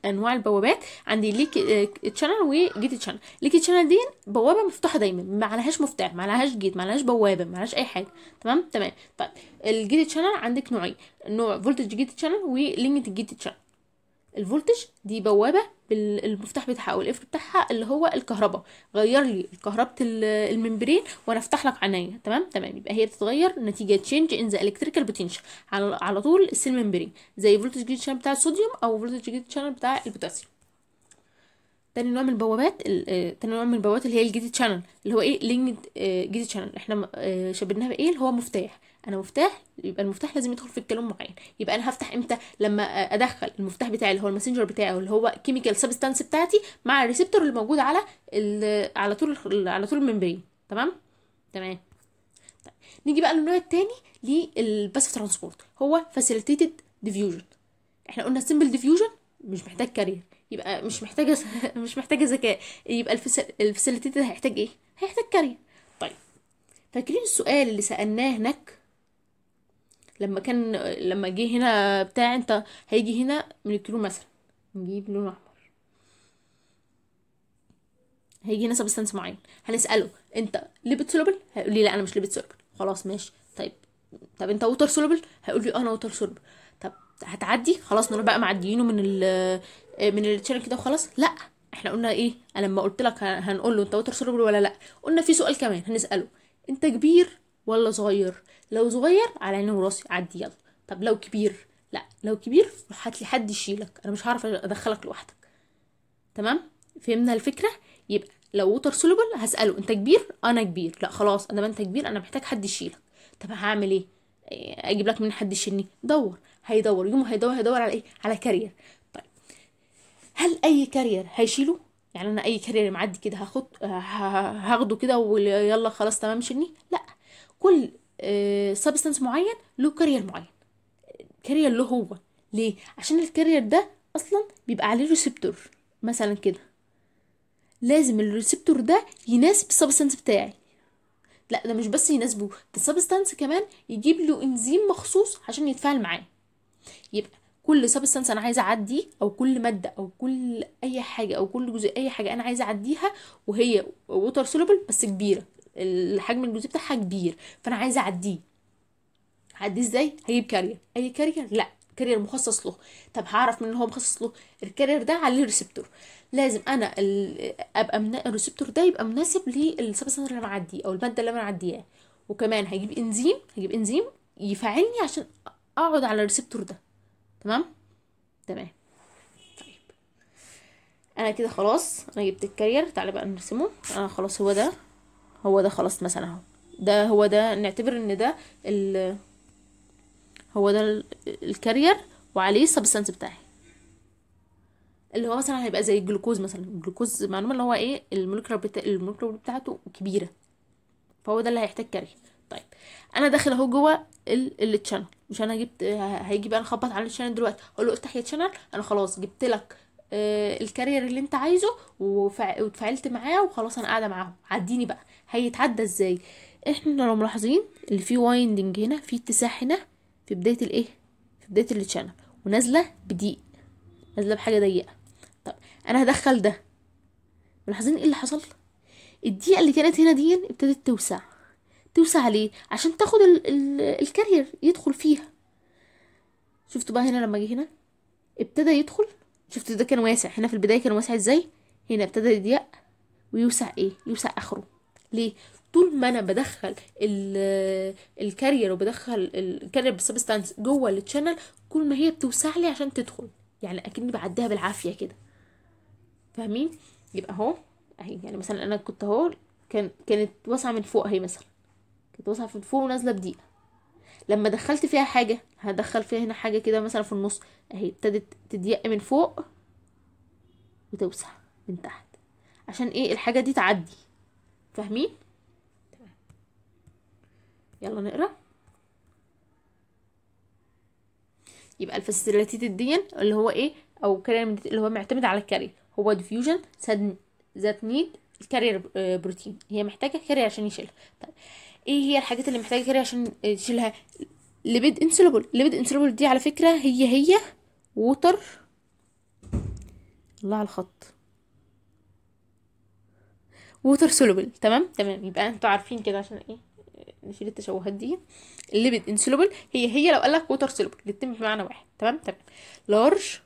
أنواع البوابات. عندي leak channel و gate channel leak channel دي بوابة مفتوحة دايما. ما عليهاش مفتاح ما عليهاش gate ما عليهاش بوابة ما عليهاش أي حاجة. تمام؟ تمام. طيب. ال gate channel عندك نوعين. نوع voltage gate channel و ligand gate channel ال voltage دي بوابة بالمفتاح بتاعها أو القفل بتاعها اللي هو الكهرباء. غير لي كهربة ال- ال membrane وأنا أفتح لك عينيا. تمام؟ تمام. يبقى هي بتتغير نتيجة change in the electrical potential على على طول ال cell membrane زي voltage gate channel بتاع الصوديوم أو voltage gate channel بتاع البوتاسيوم تاني نوع من البوابات ال- آه، تاني نوع من البوابات اللي هي ال gate channel اللي هو إيه؟ ligand gate channel إحنا آه، شبهناها بإيه؟ اللي هو مفتاح. أنا مفتاح يبقى المفتاح لازم يدخل في الكالون معين. يبقى أنا هفتح إمتى؟ لما ادخل المفتاح بتاعي اللي هو ال messenger بتاعي اللي هو chemical substance بتاعتي مع ال receptor اللي موجود على على طول على طول ال membrane. تمام؟ تمام. طيب. نيجي بقى للنوع التاني لل passive transport. هو facilitated diffusion إحنا قلنا simple diffusion مش محتاج carrier يبقى مش محتاجة مش محتاجة ذكاء. يبقى ال facilitated هيحتاج إيه؟ هيحتاج carrier طيب فاكرين السؤال اللي سألناه هناك؟ لما كان لما جه هنا بتاع انت هيجي هنا molecule مثلا نجيب لون أحمر. هيجي هنا substance معين. هنسأله انت lipid soluble هيقول لي لا أنا مش lipid soluble خلاص ماشي. طيب طب انت water soluble هيقول لي أنا water soluble طب هتعدي؟ خلاص نروح بقى معديينه من ال من ال channel كده وخلاص. لا إحنا قلنا إيه؟ أنا لما قلت لك هنقول له أنت water soluble ولا لا. قلنا في سؤال كمان هنسأله. انت كبير ولا صغير؟ لو صغير على عيني وراسي عدي يلا. طب لو كبير؟ لا. لو كبير روح هات لي حد يشيلك. أنا مش هعرف أدخلك لوحدك. تمام؟ فهمنا الفكرة؟ يبقى لو water soluble هسأله أنت كبير؟ أنا كبير. لا خلاص. أنا أنت كبير أنا محتاج حد يشيلك. طب هعمل إيه؟ إيه، أجيب لك من حد يشيلني؟ دور. هيدور. يوم هيدور هيدور على إيه؟ على carrier طيب. هل أي carrier هيشيله؟ يعني أنا أي carrier معدي كده هاخد ه- ه- هاخده كده ويلا خلاص تمام شيلني؟ لا. كل substance معين له carrier معين. carrier له هو. ليه؟ عشان ال carrier ده أصلا بيبقى عليه receptor مثلا كده. لازم ال receptor ده يناسب ال substance بتاعي. لا ده مش بس يناسبه ده ال substance كمان يجيب له انزيم مخصوص عشان يتفاعل معاه. يبقى كل substance أنا عايزه أعديه أو كل مادة أو كل أي حاجة أو كل جزء أي حاجة أنا عايزه أعديها وهي water soluble بس كبيرة. الحجم الجزئي بتاعها كبير فأنا عايزة أعديه. هعديه إزاي؟ هجيب carrier. أي carrier؟ لا carrier مخصص له. طب هعرف من إن هو مخصص له؟ ال carrier ده عليه receptor. لازم أنا. أبقى من... ال receptor ده يبقى مناسب لل substance اللي أنا معديه أو المادة اللي أنا معديها وكمان هجيب إنزيم هجيب إنزيم يفعلني عشان أقعد على ال receptor ده. تمام؟ تمام. طيب. أنا كده خلاص أنا جبت ال carrier. تعالى بقى نرسمه. أنا خلاص هو ده. هو ده خلاص مثلا اهو. ده هو ده نعتبر ان ده ال هو ده ال- ال carrier وعليه ال substance بتاعي. اللي هو مثلا هيبقى زي الجلوكوز مثلا. الجلوكوز معلومة اللي هو إيه؟ ال molecular بتا... ال molecular بتاعته كبيرة. فهو ده اللي هيحتاج carrier. طيب أنا داخل أهو جوه ال channel مش أنا جبت هيجي بقى نخبط على ال channel دلوقتي. أقول له افتح يا channel أنا خلاص جبت لك آه، ال carrier اللي أنت عايزه وفع... واتفاعلت معاه وخلاص أنا قاعدة معاهم. عديني بقى. هيتعدى إزاي؟ إحنا لو ملاحظين اللي فيه widening هنا في اتساع هنا في بداية الايه؟ في بداية ال channel ونازلة بضيق نازلة بحاجة ضيقة. طب أنا هدخل ده. ملاحظين إيه اللي حصل؟ الضيقة اللي كانت هنا دي ابتدت توسع. توسع ليه؟ عشان تاخد ال ال ال carrier يدخل فيها. شفتوا بقى هنا لما جه هنا؟ ابتدى يدخل. شفت ده كان واسع. هنا في البداية كان واسع إزاي؟ هنا ابتدى يضيق ويوسع إيه؟ يوسع آخره. ليه؟ طول ما أنا بدخل ال- الكارير وبدخل الكارير بالسبستانس جوه التشانل كل ما هي بتوسع لي عشان تدخل. يعني أكني بعديها بالعافية كده. فاهمين؟ يبقى أهو أهي. يعني مثلا أنا كنت أهو كان كانت واسعة من فوق أهي مثلا. كانت واسعة من فوق ونازلة بدقيقة. لما دخلت فيها حاجة هدخل فيها هنا حاجة كده مثلا في النص. أهي ابتدت تضيق من فوق وتوسع من تحت. عشان إيه؟ الحاجة دي تعدي. فاهمين. يلا نقرأ. يبقى ال facilitated دي اللي هو إيه؟ أو carrier اللي هو معتمد على ال carrier هو diffusion that need ال carrier protein هي محتاجة carrier عشان يشيلها. طيب إيه هي الحاجات اللي محتاجة carrier عشان تشيلها lipid insoluble lipid insoluble دي على فكرة هي هي water الله على الخط. water soluble تمام؟ تمام. يبقى أنتوا عارفين كده عشان إيه؟ نشيل التشوهات دي. ال lipid insoluble هي هي لو قال لك water soluble الاتنين بمعنى واحد. تمام؟ تمام. large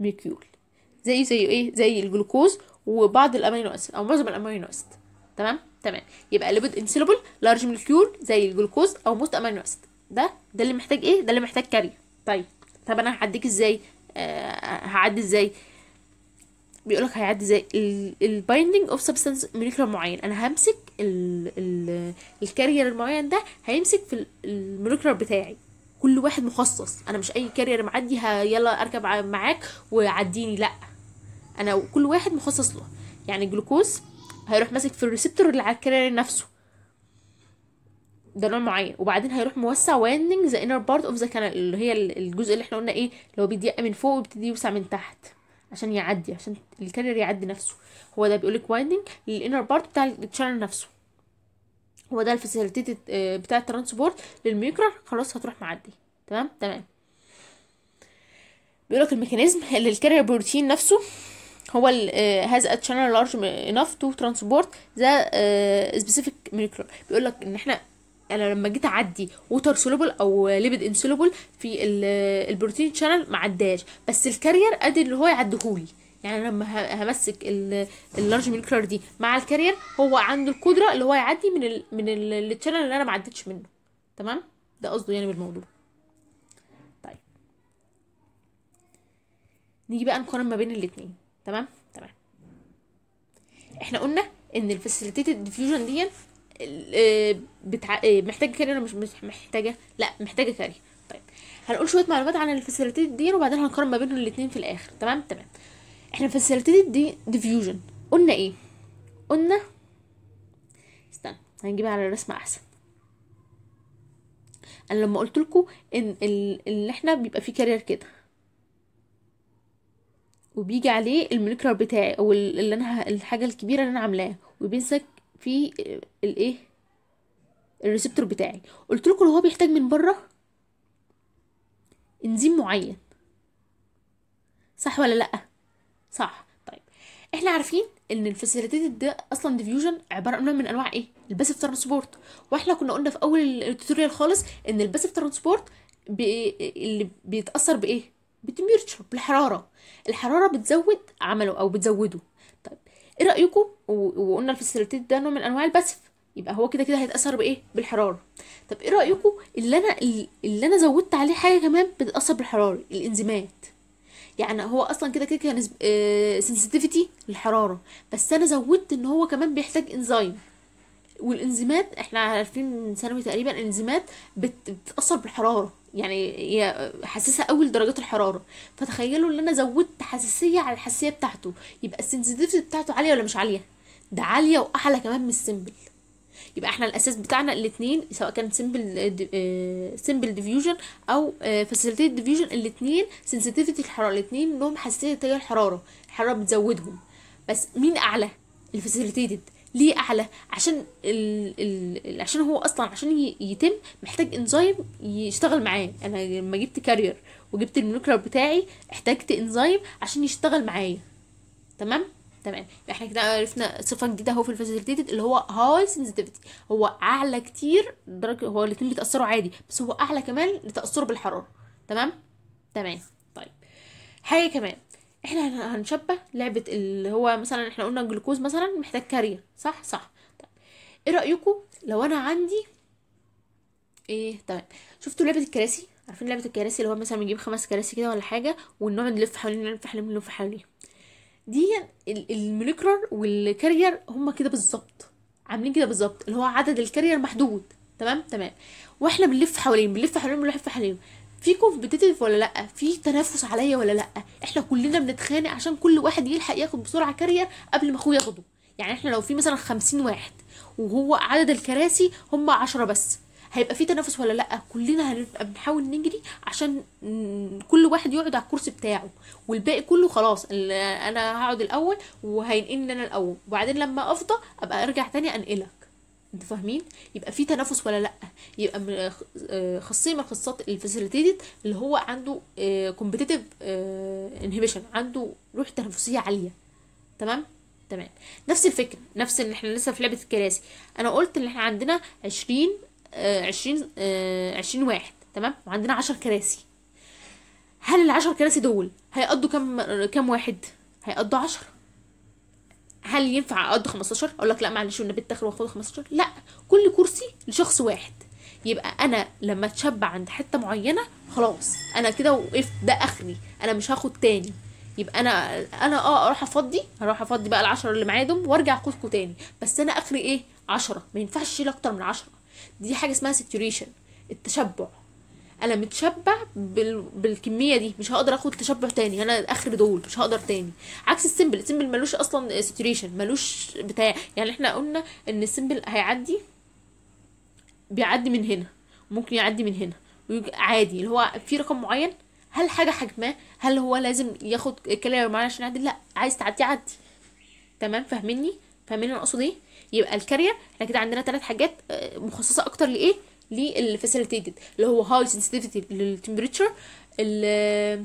molecule زي زي إيه؟ زي الجلوكوز وبعض ال amino acid أو معظم ال amino acid. تمام؟ تمام. يبقى lipid insoluble large molecule زي الجلوكوز أو most amino acid ده ده اللي محتاج إيه؟ ده اللي محتاج carrier طيب. طب أنا هعديك إزاي؟ آه هعدي إزاي؟ بيقول لك هيعدي إزاي ال binding of substance molecular معين. أنا همسك ال ال ال carrier المعين ده هيمسك في ال molecular بتاعي. كل واحد مخصص. أنا مش أي كارير معدي يلا أركب معاك وعديني. لأ. أنا كل واحد مخصص له. يعني الجلوكوز هيروح ماسك في ال receptor اللي على ال carrier نفسه. ده نوع معين. وبعدين هيروح موسع widening the inner part of the canal اللي هي ال- الجزء اللي إحنا قلنا إيه اللي هو بيضيق من فوق ويبتدي يوسع من تحت. عشان يعدي عشان ال carrier يعدي نفسه. هو ده بيقول لك widening لل inner part بتاع ال channel نفسه. هو ده ال facilitated بتاع ال transport للميكرو خلاص هتروح معدي. تمام؟ تمام. بيقول لك ال mechanism اللي ال carrier protein نفسه هو هذا channel large enough to transport the uh, specific molecule بيقول لك إن إحنا أنا لما جيت أعدي water soluble أو lipid insoluble في ال- ال protein channel ما عداش. بس ال carrier قادر اللي هو يعدهولي يعني لما همسك ال large molecular دي مع ال carrier هو عنده القدرة اللي هو يعدي من ال من ال channel اللي أنا ما عدتش منه. تمام؟ ده قصده يعني بالموضوع. طيب. نيجي بقى نقارن ما بين الاتنين. تمام؟ تمام. إحنا قلنا إن ال facilitated diffusion دي بتع... آه، محتاجة carrier ولا مش محتاجة؟ لا محتاجة carrier طيب هنقول شوية معلومات عن ال facilitated دي وبعدين هنقارن ما بين الاتنين في الآخر. تمام؟ تمام. إحنا ال facilitated دي diffusion قلنا إيه؟ قلنا استنى هنجيبها على الرسمه أحسن. أنا لما قلت لكم إن ال- اللي إحنا بيبقى فيه carrier كده. وبيجي عليه ال molecular بتاعي أو ال- اللي أنا الحاجة الكبيرة اللي أنا عاملاها. وبيمسك في الايه ال receptor بتاعي. قلت لكم هو بيحتاج من بره انزيم معين. صح ولا لأ؟ صح. طيب. إحنا عارفين إن ال facilitated ده أصلا diffusion عبارة عن من أنواع إيه؟ ال passive transport وإحنا كنا قلنا في أول ال tutorial خالص إن ال passive transport بي... اللي بيتأثر بإيه؟ بال temperature بالحراره الحرارة بتزود عمله أو بتزوده. إيه رأيكم؟ وقلنا ال facilitated ده نوع من انواع ال passive. يبقى هو كده كده هيتأثر بإيه؟ بالحرارة. طب إيه رأيكم اللي أنا اللي أنا زودت عليه حاجة كمان بتتاثر بالحرارة؟ الإنزيمات. يعني هو أصلا كده كده كان sensitivity للحرارة. بس أنا زودت إن هو كمان بيحتاج انزيم والإنزيمات إحنا عارفين من ثانوي تقريبا الانزيمات بت- بتتاثر بالحرارة. يعني حساسه قوي لدرجات الحرارة. فتخيلوا إن أنا زودت حساسية على الحساسية بتاعته يبقى ال sensitivity بتاعته عالية ولا مش عالية؟ ده عالية وأعلى كمان من ال simple يبقى إحنا الأساس بتاعنا الاثنين سواء كان simple simple diffusion أو facilitated diffusion الاثنين sensitivity الحراره الاثنين لهم حساسية تجاه الحرارة. الحرارة بتزودهم. بس مين أعلى؟ ال facilitated ليه أعلى؟ عشان ال ال عشان هو أصلا عشان يتم محتاج انزيم يشتغل معاه. أنا لما جبت carrier وجبت ال molecular بتاعي احتاجت انزيم عشان يشتغل معايا. تمام؟ تمام. إحنا كده عرفنا صفة جديدة أهو في ال facilitated اللي هو high sensitivity هو أعلى كتير درجة هو الاتنين بيتأثروا عادي بس هو أعلى كمان لتأثره بالحرارة. تمام؟ تمام. طيب. حاجة كمان. إحنا هن- هنشبه لعبة اللي هو مثلا إحنا قلنا الجلوكوز مثلا محتاج carrier صح؟ صح. طيب. إيه رايكم لو أنا عندي إيه؟ تمام شفتوا لعبة الكراسي؟ عارفين لعبة الكراسي اللي هو مثلا بنجيب خمس كراسي كده ولا حاجة ونقعد نلف حوالين نلف حوالين نلف حوالين. دي ال- الموليكولر وال carrier هما كده بالظبط. عاملين كده بالظبط. اللي هو عدد ال carrier محدود. تمام؟ تمام. وإحنا بنلف حوالين بنلف حوالين بنلف حوالين. في competitive ولا لأ؟ في تنافس عليا ولا لأ؟ إحنا كلنا بنتخانق عشان كل واحد يلحق ياخد بسرعة carrier قبل ما أخوه ياخده. يعني إحنا لو في مثلا خمسين واحد وهو عدد الكراسي هم عشرة بس هيبقى في تنافس ولا لأ؟ كلنا هنبقى بنحاول نجري عشان كل واحد يقعد على الكرسي بتاعه والباقي كله خلاص أنا هقعد الأول وهينقلني أنا الأول وبعدين لما أفضى أبقى أرجع تاني انقلك أنتوا فاهمين؟ يبقى في تنافس ولا لأ؟ يبقى من آه، خاصية من خاصات الفاسيليتيتد اللي هو عنده competitive inhibition عنده روح تنافسية عالية. تمام؟ تمام. نفس الفكرة نفس إن إحنا لسه في لعبة الكراسي. أنا قلت إن إحنا عندنا عشرين آه عشرين آه عشرين واحد. تمام؟ وعندنا عشر كراسي. هل العشر كراسي دول هيقضوا كم كم واحد؟ هيقضوا عشرة هل ينفع اقضي 15 أقول لك لا معلش والنبي اتاخر واخد 15 لا كل كرسي لشخص واحد. يبقى أنا لما أتشبع عند حتة معينة خلاص أنا كده وقفت ده آخري أنا مش هاخد تاني. يبقى أنا أنا آه أروح أفضي أروح أفضي بقى العشرة اللي معايا دول وأرجع اخدكم تاني. بس أنا آخري إيه؟ عشرة ما ينفعش أشيل أكتر من عشرة. دي حاجة اسمها saturation التشبع. أنا متشبع بال... بالكمية دي. مش هقدر اخد تشبع تاني. أنا اخر دول مش هقدر تاني. عكس ال simple. ال simple ملوش أصلا saturation ملوش بتاع. يعني إحنا قلنا ان ال simple هيعدي بيعدي من هنا. ممكن يعدي من هنا. عادي. اللي هو في رقم معين. هل حاجة حجماه؟ هل هو لازم ياخد carrier معين عشان يعدي؟ لا. عايز تعدي عدي تمام؟ فاهميني؟ فاهمين أنا اقصد إيه؟ يبقى ال carrier. إحنا كده عندنا ثلاث حاجات آه، مخصصة أكتر لإيه؟ لل facilitated اللي هو high sensitivity لل temperature ال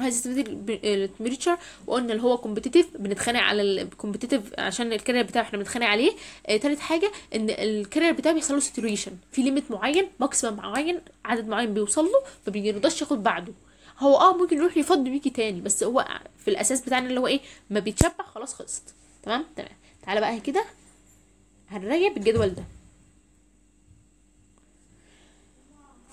high sensitivity لل temperature وقلنا اللي هو competitive بنتخانق على ال competitive عشان ال carrier بتاعه إحنا بنتخانق عليه. آه، تالت حاجة إن ال carrier بتاعه بيحصل له saturation في limit معين maximum معين عدد معين بيوصل له فبيرضاش ياخد بعده. هو آه ممكن يروح يفضي بيكي تاني بس هو في الأساس بتاعنا اللي هو إيه ما بيتشبع خلاص خلصت. تمام؟ تمام. تعالى بقى كده هنراجع بالجدول ده.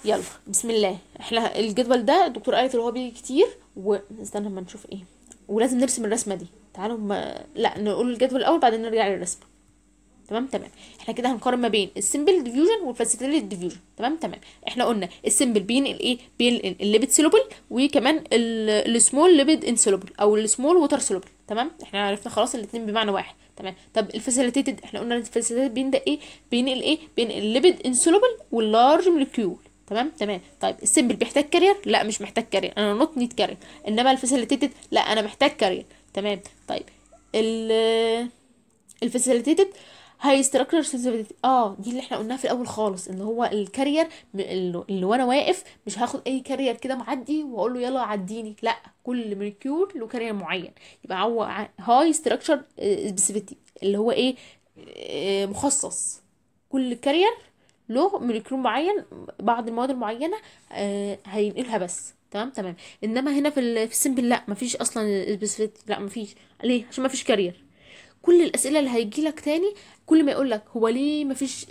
يلا بسم الله. إحنا الجدول ده الدكتور قالت اللي هو بيجي كتير واستنى اما نشوف إيه. ولازم نرسم الرسمة دي. تعالوا ما... لا نقول الجدول الأول بعدين نرجع للرسمة. تمام؟ تمام. إحنا كده هنقارن ما بين ال simple diffusion وال facilitated diffusion تمام؟ تمام. إحنا قلنا ال simple بينقل إيه بينقل ال lipid soluble وكمان ال small lipid insoluble أو ال small water soluble تمام؟ إحنا عرفنا خلاص الاثنين بمعنى واحد. تمام؟ طب ال facilitated إحنا قلنا ال facilitated بينقل إيه بينقل إيه بينقل ال lipid insoluble وال large molecule تمام؟ تمام. طيب ال simple بيحتاج carrier؟ لا مش محتاج كارير. أنا not need carrier إنما ال facilitated؟ لا أنا محتاج carrier تمام. طيب ال ال facilitated high structure آه دي اللي إحنا قلناها في الأول خالص إن هو ال carrier اللي وأنا واقف مش هاخد أي carrier كده معدي وأقول له يلا عديني. لا كل molecule له carrier معين. يبقى هو high structure specificity اللي هو إيه آه، مخصص. كل carrier له molecule معين بعض المواد المعينة آه، هينقلها بس. تمام؟ تمام. إنما هنا في ال- في ال simple لا مفيش أصلا specificity لا مفيش. ليه؟ عشان مفيش carrier. كل الأسئلة اللي هيجي لك تاني كل ما يقول لك هو ليه مفيش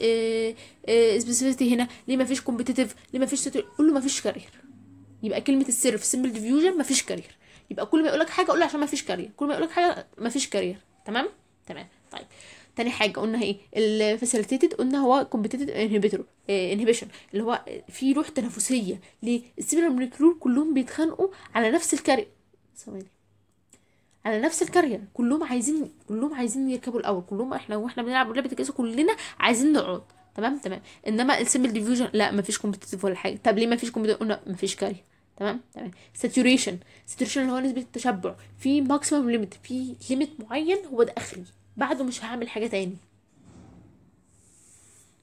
specificity هنا؟ ليه مفيش competitive ليه مفيش قول له مفيش carrier. يبقى كلمة السر في simple diffusion مفيش carrier. يبقى كل ما يقول لك حاجة قول له عشان مفيش carrier. كل ما يقول لك حاجة مفيش carrier. تمام؟ تمام. طيب. تاني حاجة قلنا إيه ال facilitated قلنا هو competitive inhibitor inhibition اللي هو في روح تنافسيه ليه؟ ال similar molecule كلهم بيتخانقوا على نفس ال carrier. ثواني. على نفس ال carrier. كلهم عايزين كلهم عايزين يركبوا الأول. كلهم إحنا وإحنا بنلعب لعبة الكاس كلنا عايزين نقعد. تمام؟ تمام. إنما ال simple diffusion لا مفيش competitive ولا حاجة. طب ليه مفيش competitive قلنا مفيش carrier. تمام؟ تمام. saturation saturation اللي هو نسبة التشبع في maximum limit في limit معين هو ده آخري. بعده مش هعمل حاجة تاني.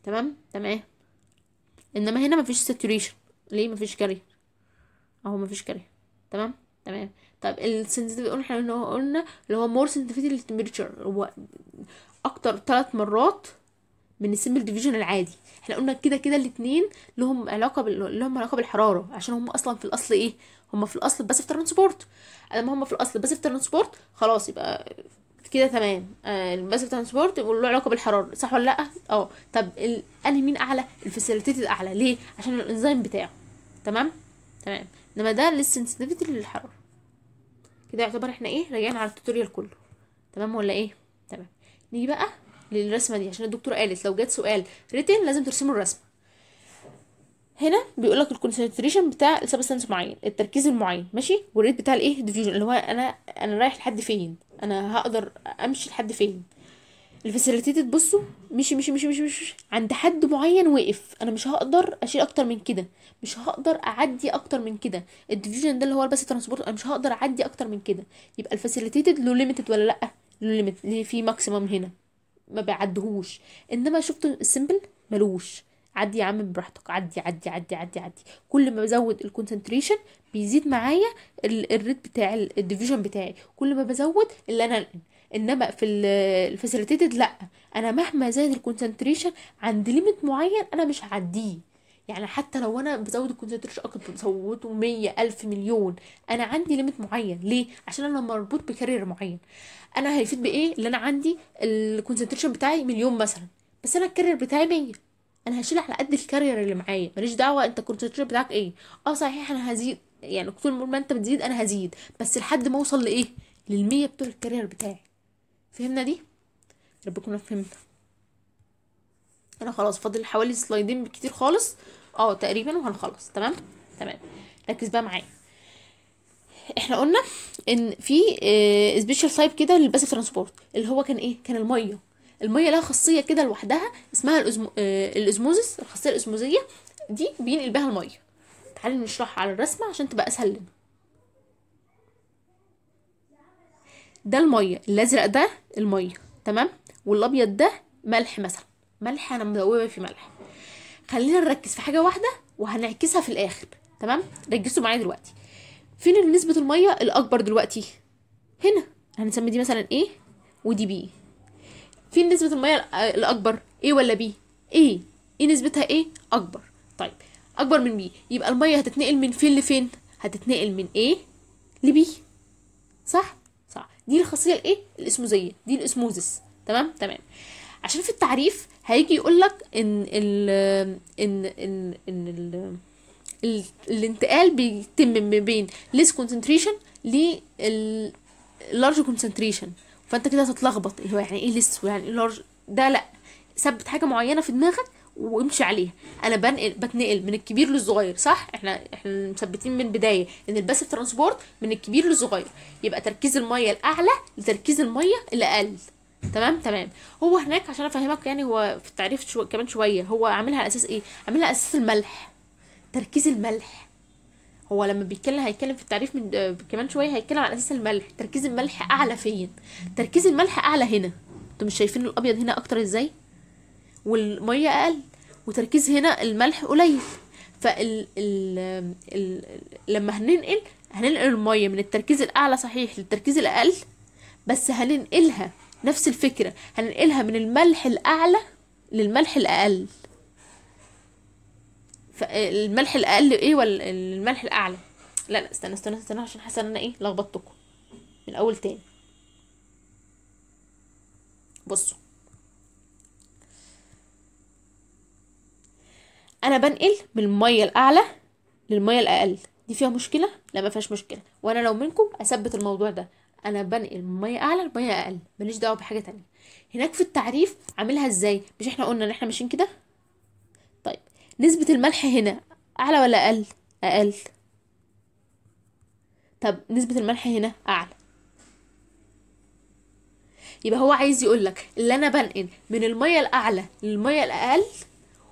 تمام؟ تمام. إنما هنا مفيش saturation ليه مفيش carrier أهو مفيش carrier تمام؟ تمام. طيب ال sensitive قلنا إحنا قلنا اللي هو more sensitivity لل temperature هو أكتر ثلاث مرات من ال simple diffusion العادي. إحنا قلنا كده كده الاثنين لهم علاقة بال... لهم علاقة بالحرارة عشان هم أصلا في الأصل إيه؟ هم في الأصل passive transport لما هم في الأصل passive transport خلاص يبقى كده تمام. آه transport له علاقة بالحرارة صح ولا لأ؟ آه طب. أنهي مين أعلى؟ ال facilitated أعلى. ليه؟ عشان الإنزيم بتاعه. تمام؟ تمام. إنما ده لل sensitivity للحرارة. كده يعتبر إحنا إيه؟ راجعين على ال tutorial كله. تمام ولا إيه؟ تمام. نيجي بقى للرسمة دي عشان الدكتوره قالت لو جت سؤال written لازم ترسموا الرسمة. هنا بيقول لك ال concentration بتاع ال substance معين التركيز المعين ماشي؟ وال rate بتاع الايه diffusion اللي هو أنا أنا رايح لحد فين؟ أنا هقدر أمشي لحد فين؟ ال facilitated بصوا مشي مشي مشي مشي مشي عند حد معين وقف. أنا مش هقدر أشيل أكتر من كده مش هقدر أعدي أكتر من كده. ال diffusion ده اللي هو ال passive transport أنا مش هقدر أعدي أكتر من كده. يبقى ال facilitated له limited ولا لأ؟ له limit ليه في maximum هنا؟ ما بيعدهوش إنما شفتوا ال simple ملوش. عدي يا عم براحتك عدي عدي عدي عدي عدي. كل ما بزود ال concentration بيزيد معايا ال- ال rate بتاع ال- ال diffusion بتاعي. كل ما بزود اللي أنا انقل إنما في ال facilitated لأ. أنا مهما زاد ال concentration عند limit معين أنا مش هعديه. يعني حتى لو أنا بزود ال concentration أكتر بزوده مية ألف مليون. أنا عندي limit معين. ليه؟ عشان أنا مربوط ب carrier معين. أنا هيفيدني بإيه؟ اللي أنا عندي ال concentration بتاعي مليون مثلا. بس أنا ال carrier بتاعي 100 أنا هشيل على قد ال carrier اللي معايا. ماليش دعوة أنت ال concentration بتاعك إيه. آه صحيح أنا هزيد. يعني طول ما أنت بتزيد أنا هزيد. بس لحد ما أوصل لإيه؟ للمية بتوع ال carrier بتاعي. فهمنا دي؟ رب كنا فهمنا أنا خلاص فاضل حوالي slide ين كتير خالص. آه تقريبا وهنخلص. تمام؟ تمام. ركز بقى معايا. إحنا قلنا إن في special type كده لل passive transport اللي هو كان إيه؟ كان المية. المية لها خاصية كده لوحدها اسمها ال osmo... آه، ال osmosis الخاصية الاسموزيه دي بينقل بها المية. تعالي نشرحها على الرسمة عشان تبقى أسهل لنا. ده المية الأزرق ده المية تمام؟ والأبيض ده ملح مثلا. ملح أنا مدوبة في ملح. خلينا نركز في حاجة واحدة وهنعكسها في الآخر تمام؟ ركزوا معايا دلوقتي. فين نسبة المية الأكبر دلوقتي؟ هنا. هنسمي دي مثلا A؟ ودي B. فين نسبة الميه الأ- الأكبر A ولا B؟ A، A نسبتها إيه أكبر. طيب أكبر من B يبقى الميه هتتنقل من فين لفين؟ هتتنقل من A ل B صح؟ صح. دي الخاصية الايه الإسموزية. دي ال osmosis تمام؟ تمام. عشان في التعريف هيجي يقول لك إن ال إن إن إن ال ال الانتقال بيتم ما بين less concentration ل large concentration. فانت كده هتتلخبط. هو يعني إيه less ويعني إيه large ده لأ. ثبت حاجة معينة في دماغك وامشي عليها. أنا بنقل بتنقل من الكبير للصغير صح؟ إحنا إحنا مثبتين من البداية. إن الباسف ترانسبورت من الكبير للصغير. يبقى تركيز المية الأعلى لتركيز المية الأقل. تمام؟ تمام. هو هناك عشان أفهمك يعني هو في التعريف شو كمان شوية. هو عاملها على أساس إيه؟ عاملها على أساس الملح. تركيز الملح. هو لما بيتكلم هيتكلم في التعريف من آه، كمان شوية هيتكلم على أساس الملح. تركيز الملح أعلى فين؟ تركيز الملح أعلى هنا. أنتوا مش شايفين الأبيض هنا أكتر إزاي؟ والمية أقل وتركيز هنا الملح قليل. فال ال ال لما هننقل هننقل المية من التركيز الأعلى صحيح للتركيز الأقل بس هننقلها نفس الفكرة. هننقلها من الملح الأعلى للملح الأقل. فالملح الأقل إيه ولا الملح الأعلى. لا لا استنى استنى استنى عشان حاسة إن أنا إيه لخبطتكم. من أول تاني. بصوا. أنا بنقل من المية الأعلى للمية الأقل. دي فيها مشكلة؟ لا ما فيهاش مشكلة. وأنا لو منكم أثبت الموضوع ده. أنا بنقل من مية أعلى لمية أقل. ماليش دعوة بحاجة تانية. هناك في التعريف عاملها إزاي؟ مش إحنا قلنا إن إحنا ماشيين كده؟ نسبة الملح هنا أعلى ولا أقل؟ أقل. طب نسبة الملح هنا أعلى. يبقى هو عايز يقول لك اللي أنا بنقل من المية الأعلى للمية الأقل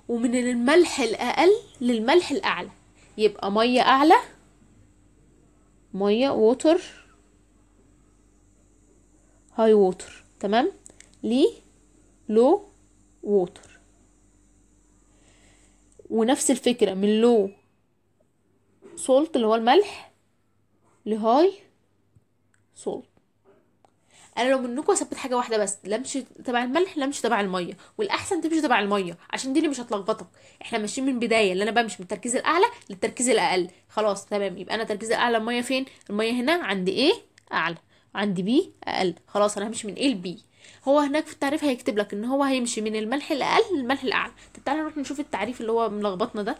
ومن الملح الأقل للملح الأعلى. يبقى مية أعلى مية ووتر هاي ووتر تمام؟ ليه؟ لو ووتر ونفس الفكرة من لو سولت اللي هو الملح لهاي سولت أنا لو منكم اثبت حاجة واحدة بس لا تبع الملح لا تبع المية والأحسن تمشي تبع المية عشان دي اللي مش هتلخبطك. إحنا ماشيين من بدايه اللي أنا بمشي من التركيز الأعلى للتركيز الأقل. خلاص تمام. يبقى أنا التركيز الأعلى المية فين؟ المية هنا عند إيه أعلى عند بي أقل. خلاص أنا همشي من إيه لبي هو هناك في التعريف هيكتب لك إن هو هيمشي من الملح الأقل للملح الأعلى. طب تعالى نروح نشوف التعريف اللي هو ملخبطنا ده.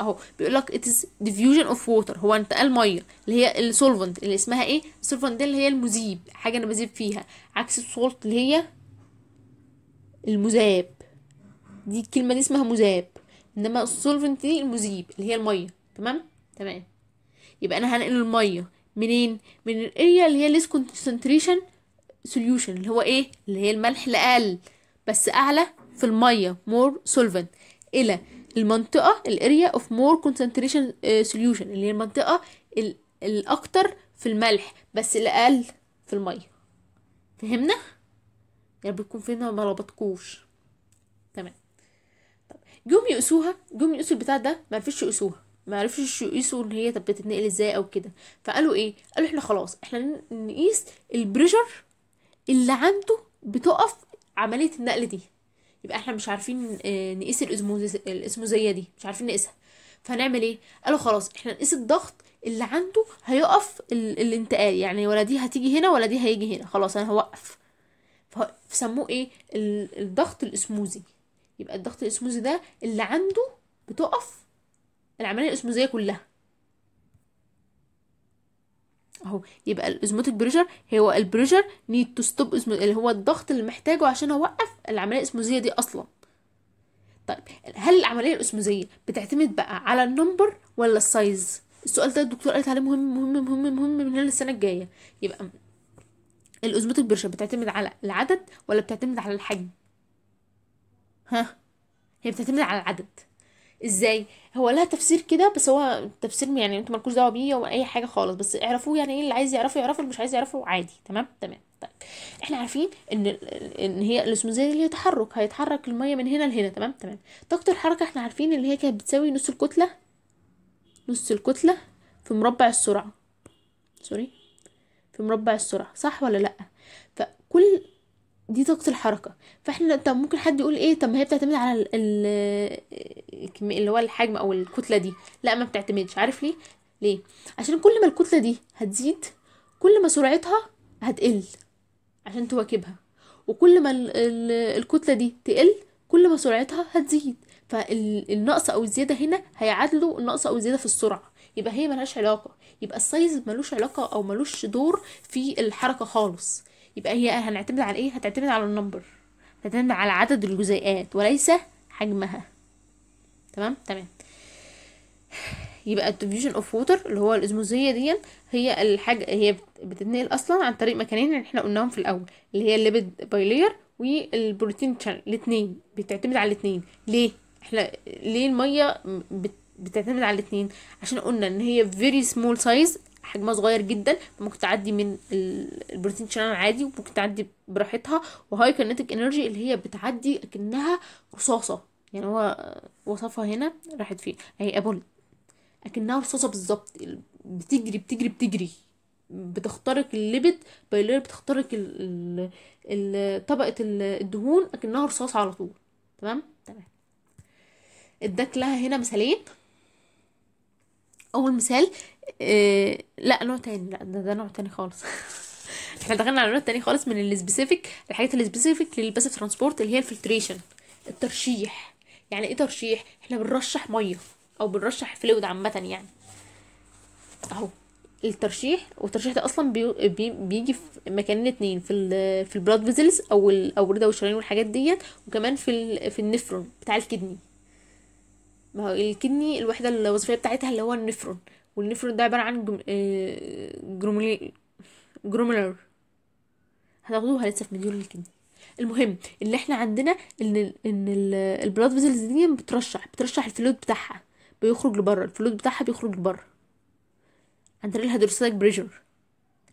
أهو بيقول لك it is diffusion of water. هو انتقال مية اللي هي ال solvent اللي اسمها إيه؟ ال solvent دي اللي هي المذيب حاجة أنا بذيب فيها. عكس ال solute اللي هي المذاب. دي الكلمة دي اسمها مذاب. إنما ال solvent دي المذيب اللي هي المية. تمام؟ تمام. يبقى أنا هنقل المية منين؟ من ال area اللي هي less concentration solution اللي هو إيه؟ اللي هي الملح الأقل بس أعلى في المية more solvent. إلى المنطقة ال area of more concentration آه، solution اللي هي المنطقة ال- الأكتر في الملح بس الأقل في المية. فهمنا؟ يا رب يكون فهمنا ما لخبطكوش تمام. طب جم يقيسوها جم يقيسوا البتاع ده ما عرفوش يقيسوها ما عرفوش يقيسوا إن هي طب بتتنقل إزاي أو كده. فقالوا إيه؟ قالوا إحنا خلاص إحنا نقيس ال pressure اللي عنده بتقف عملية النقل دي. يبقى إحنا مش عارفين آه، نقيس الأسموز- الأسموزية دي مش عارفين نقيسها. فهنعمل إيه؟ قالوا خلاص إحنا نقيس الضغط اللي عنده هيقف ال... الانتقال. يعني ولا دي هتيجي هنا ولا دي هيجي هنا. خلاص أنا هوقف. فسموه إيه؟ ال... الضغط الأسموزي. يبقى الضغط الأسموزي ده اللي عنده بتقف العملية الأسموزية كلها. اهو يبقى ال osmotic pressure هو ال pressure need to stop اللي هو الضغط اللي محتاجه عشان اوقف العملية الاسموزيه دي أصلا. طيب هل العملية الاسموزيه بتعتمد بقى على ال number ولا ال size؟ السؤال ده الدكتور قالت عليه مهم مهم مهم مهم من هنا للسنه الجاية. يبقى ال osmotic pressure بتعتمد على العدد ولا بتعتمد على الحجم؟ ها؟ هي بتعتمد على العدد. إزاي؟ هو لها تفسير كده بس هو تفسير يعني أنتوا مالكوش دعوة بيه ولا اي حاجة خالص بس اعرفوه يعني إيه اللي عايز يعرفه يعرفه اللي مش عايز يعرفه عادي تمام؟ تمام. طيب إحنا عارفين ان ان هي الاسموزية هي تحرك هيتحرك المية من هنا لهنا تمام؟ تمام. طاقه الحركه إحنا عارفين اللي هي كانت بتساوي نص الكتلة نص الكتلة في مربع السرعة. سوري في مربع السرعة صح ولا لأ؟ فكل دي طاقة الحركة. فإحنا طب ممكن حد يقول إيه طب ما هي بتعتمد على ال اللي هو الحجم أو الكتلة دي. لا ما بتعتمدش. عارف ليه؟ ليه؟ عشان كل ما الكتلة دي هتزيد كل ما سرعتها هتقل عشان تواكبها. وكل ما ال ال الكتلة دي تقل كل ما سرعتها هتزيد. فالنقص أو الزيادة هنا هيعادلوا النقص أو الزيادة في السرعة. يبقى هي ملهاش علاقة. يبقى ال size ملوش علاقة أو ملوش دور في الحركة خالص. يبقى هي هنعتمد على إيه؟ هتعتمد على ال number. هتعتمد على عدد الجزيئات وليس حجمها. تمام؟ تمام. يبقى ال diffusion of water اللي هو ال osmosis دي هي الحاجة هي بت- بتتنقل أصلا عن طريق مكانين اللي إحنا قلناهم في الأول اللي هي ال lipid bilayer وال protein channel الاثنين بتعتمد على الاثنين ليه؟ إحنا ليه المية بت- بتعتمد على الاتنين؟ عشان قلنا إن هي very small size حجمها صغير جدا ممكن تعدي من ال- ال protein channel عادي وممكن تعدي براحتها و high kinetic energy اللي هي بتعدي أكنها رصاصة. يعني هو وصفها هنا راحت فين؟ هي ابول أكنها رصاصة بالظبط بتجري بتجري بتجري. بتخترق ال lipid bilayer بتخترق طبقة ال- الدهون أكنها رصاص على طول. تمام؟ تمام. اداك لها هنا مثالين. أول مثال آه لا نوع تاني. لا ده, ده نوع تاني خالص. إحنا دخلنا على نوع تاني خالص من ال specific الحاجات ال specific لل passive transport اللي هي ال filtration الترشيح. يعني إيه ترشيح؟ إحنا بنرشح مية أو بنرشح fluid عامة يعني. أهو الترشيح والترشيح ده أصلا بي بي بيجي في مكانين اتنين في ال في ال blood vessels أو الاورده والشرايين والحاجات ديت وكمان في في النفرون بتاع ال kidney. ما هو ال kidney الوحدة الوظيفية بتاعتها اللي هو ال nephron. وال nephron ده عبارة عن glom... آه، glomeruli glomerular هتاخدوها لسه في module ال kidney المهم اللي إحنا عندنا ان ال ان ال- ال blood vessels دي بترشح بترشح ال fluid بتاعها بيخرج لبره. ال fluid بتاعها بيخرج لبره. عن طريق ال hydrostatic pressure.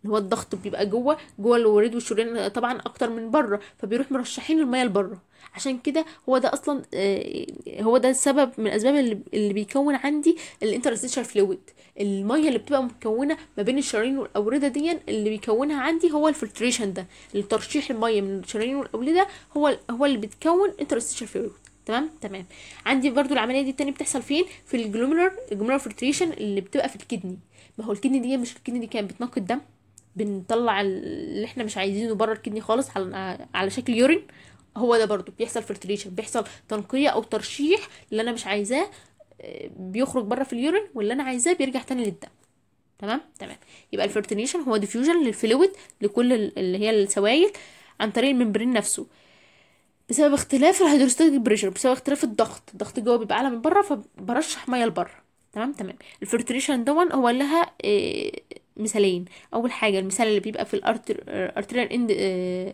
اللي هو الضغط بيبقى جوه جوه الوريد والشريان طبعا أكتر من بره فبيروح مرشحين المية لبره. عشان كده هو ده أصلا آه، هو ده السبب من الأسباب اللي, بيكون عندي ال interstitial fluid المية اللي بتبقى مكونة ما بين الشرايين والأوردة دي اللي بيكونها عندي هو ال filtration ده الترشيح المية من الشرايين والأوردة هو هو اللي بتكون interstitial fluid تمام؟ تمام. عندي برضو العملية دي التانية بتحصل فين؟ في ال glomerular ال glomerular filtration اللي بتبقى في ال kidney. ما هو ال kidney دي مش ال kidney دي كانت بتنقي الدم؟ بنطلع اللي إحنا مش عايزينه بره ال kidney خالص على على شكل urine هو ده برضو بيحصل filtration بيحصل تنقية أو ترشيح اللي أنا مش عايزاه آه، بيخرج بره في ال urine واللي أنا عايزاه بيرجع تاني للدم. تمام؟ تمام. يبقى ال filtration هو diffusion لل fluid لكل ال- اللي هي السوائل عن طريق ال membrane نفسه. بسبب اختلاف ال hydrostatic pressure بسبب اختلاف الضغط الضغط جوه بيبقى أعلى من بره فبرشح مية لبره. تمام؟ تمام. ال filtration دون هو لها آه، مثالين. أول حاجة المثال اللي بيبقى في ال arterial end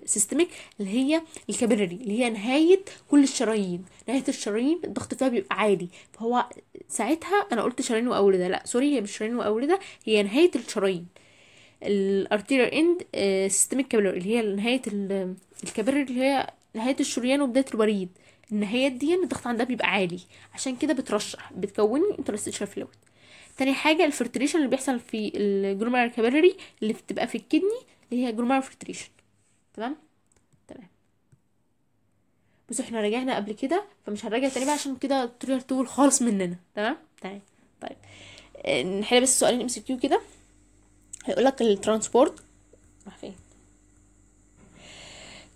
systemic اللي هي ال capillary اللي هي نهاية كل الشرايين. نهاية الشرايين الضغط فيها بيبقى عالي فهو ساعتها أنا قلت شرايين واورده لأ sorry هي مش شرايين واورده هي نهاية الشرايين. ال arterial end systemic capillary اللي هي نهاية ال- ال capillary اللي هي نهاية الشريان وبداية الوريد النهايات دي الضغط عندها بيبقى عالي. عشان كده بترشح بتكون interstitial fluid تاني حاجة ال filtration اللي بيحصل في ال glomerular capillary اللي بتبقى في ال kidney اللي هي glomerular filtration تمام؟ تمام. بص إحنا راجعنا قبل كده فمش هنراجع تاني بقى عشان كده ال tutorial طول خالص مننا. تمام؟ تمام. طيب. آه، نحل بس سؤالين MCQ كده. هيقول لك ال transport. راح فين؟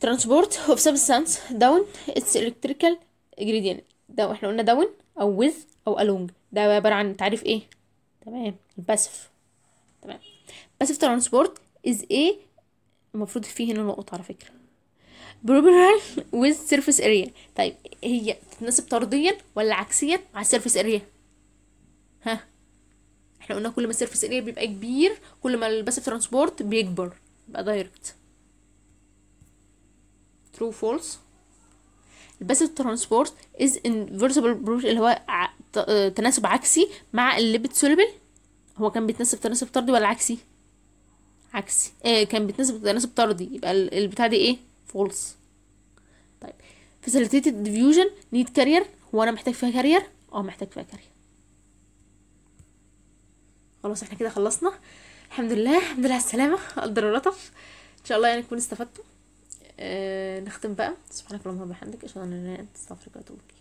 transport of substance down its electrical gradient ده إحنا قلنا down أو with أو along. ده عبارة عن تعريف إيه؟ تمام. ال passive تمام. passive transport is a المفروض فيه هنا نقطة على فكرة. Proportional with surface area. طيب هي تتناسب طرديا ولا عكسيا مع ال surface area ها؟ إحنا قلنا كل ما ال surface area بيبقى كبير كل ما ال passive transport بيكبر يبقى direct true false. ال passive transport is proportion اللي هو تناسب عكسي مع ال lipid soluble هو كان بيتناسب تناسب طردي ولا عكسي؟ عكسي. آه كان بيتناسب تناسب طردي. يبقى ال- البتاع دي إيه؟ false. طيب. facilitated diffusion need carrier. هو أنا محتاج فيها carrier آه محتاج فيها carrier خلاص إحنا كده خلصنا. الحمد لله. الحمد لله على السلامة. قدر اللطف إن شاء الله يعني تكونوا استفدتوا. آه نختم بقى. سبحانك اللهم وبحمدك. أشهد أن لا إله إلا أنت. أستغفرك وأتوب إليك.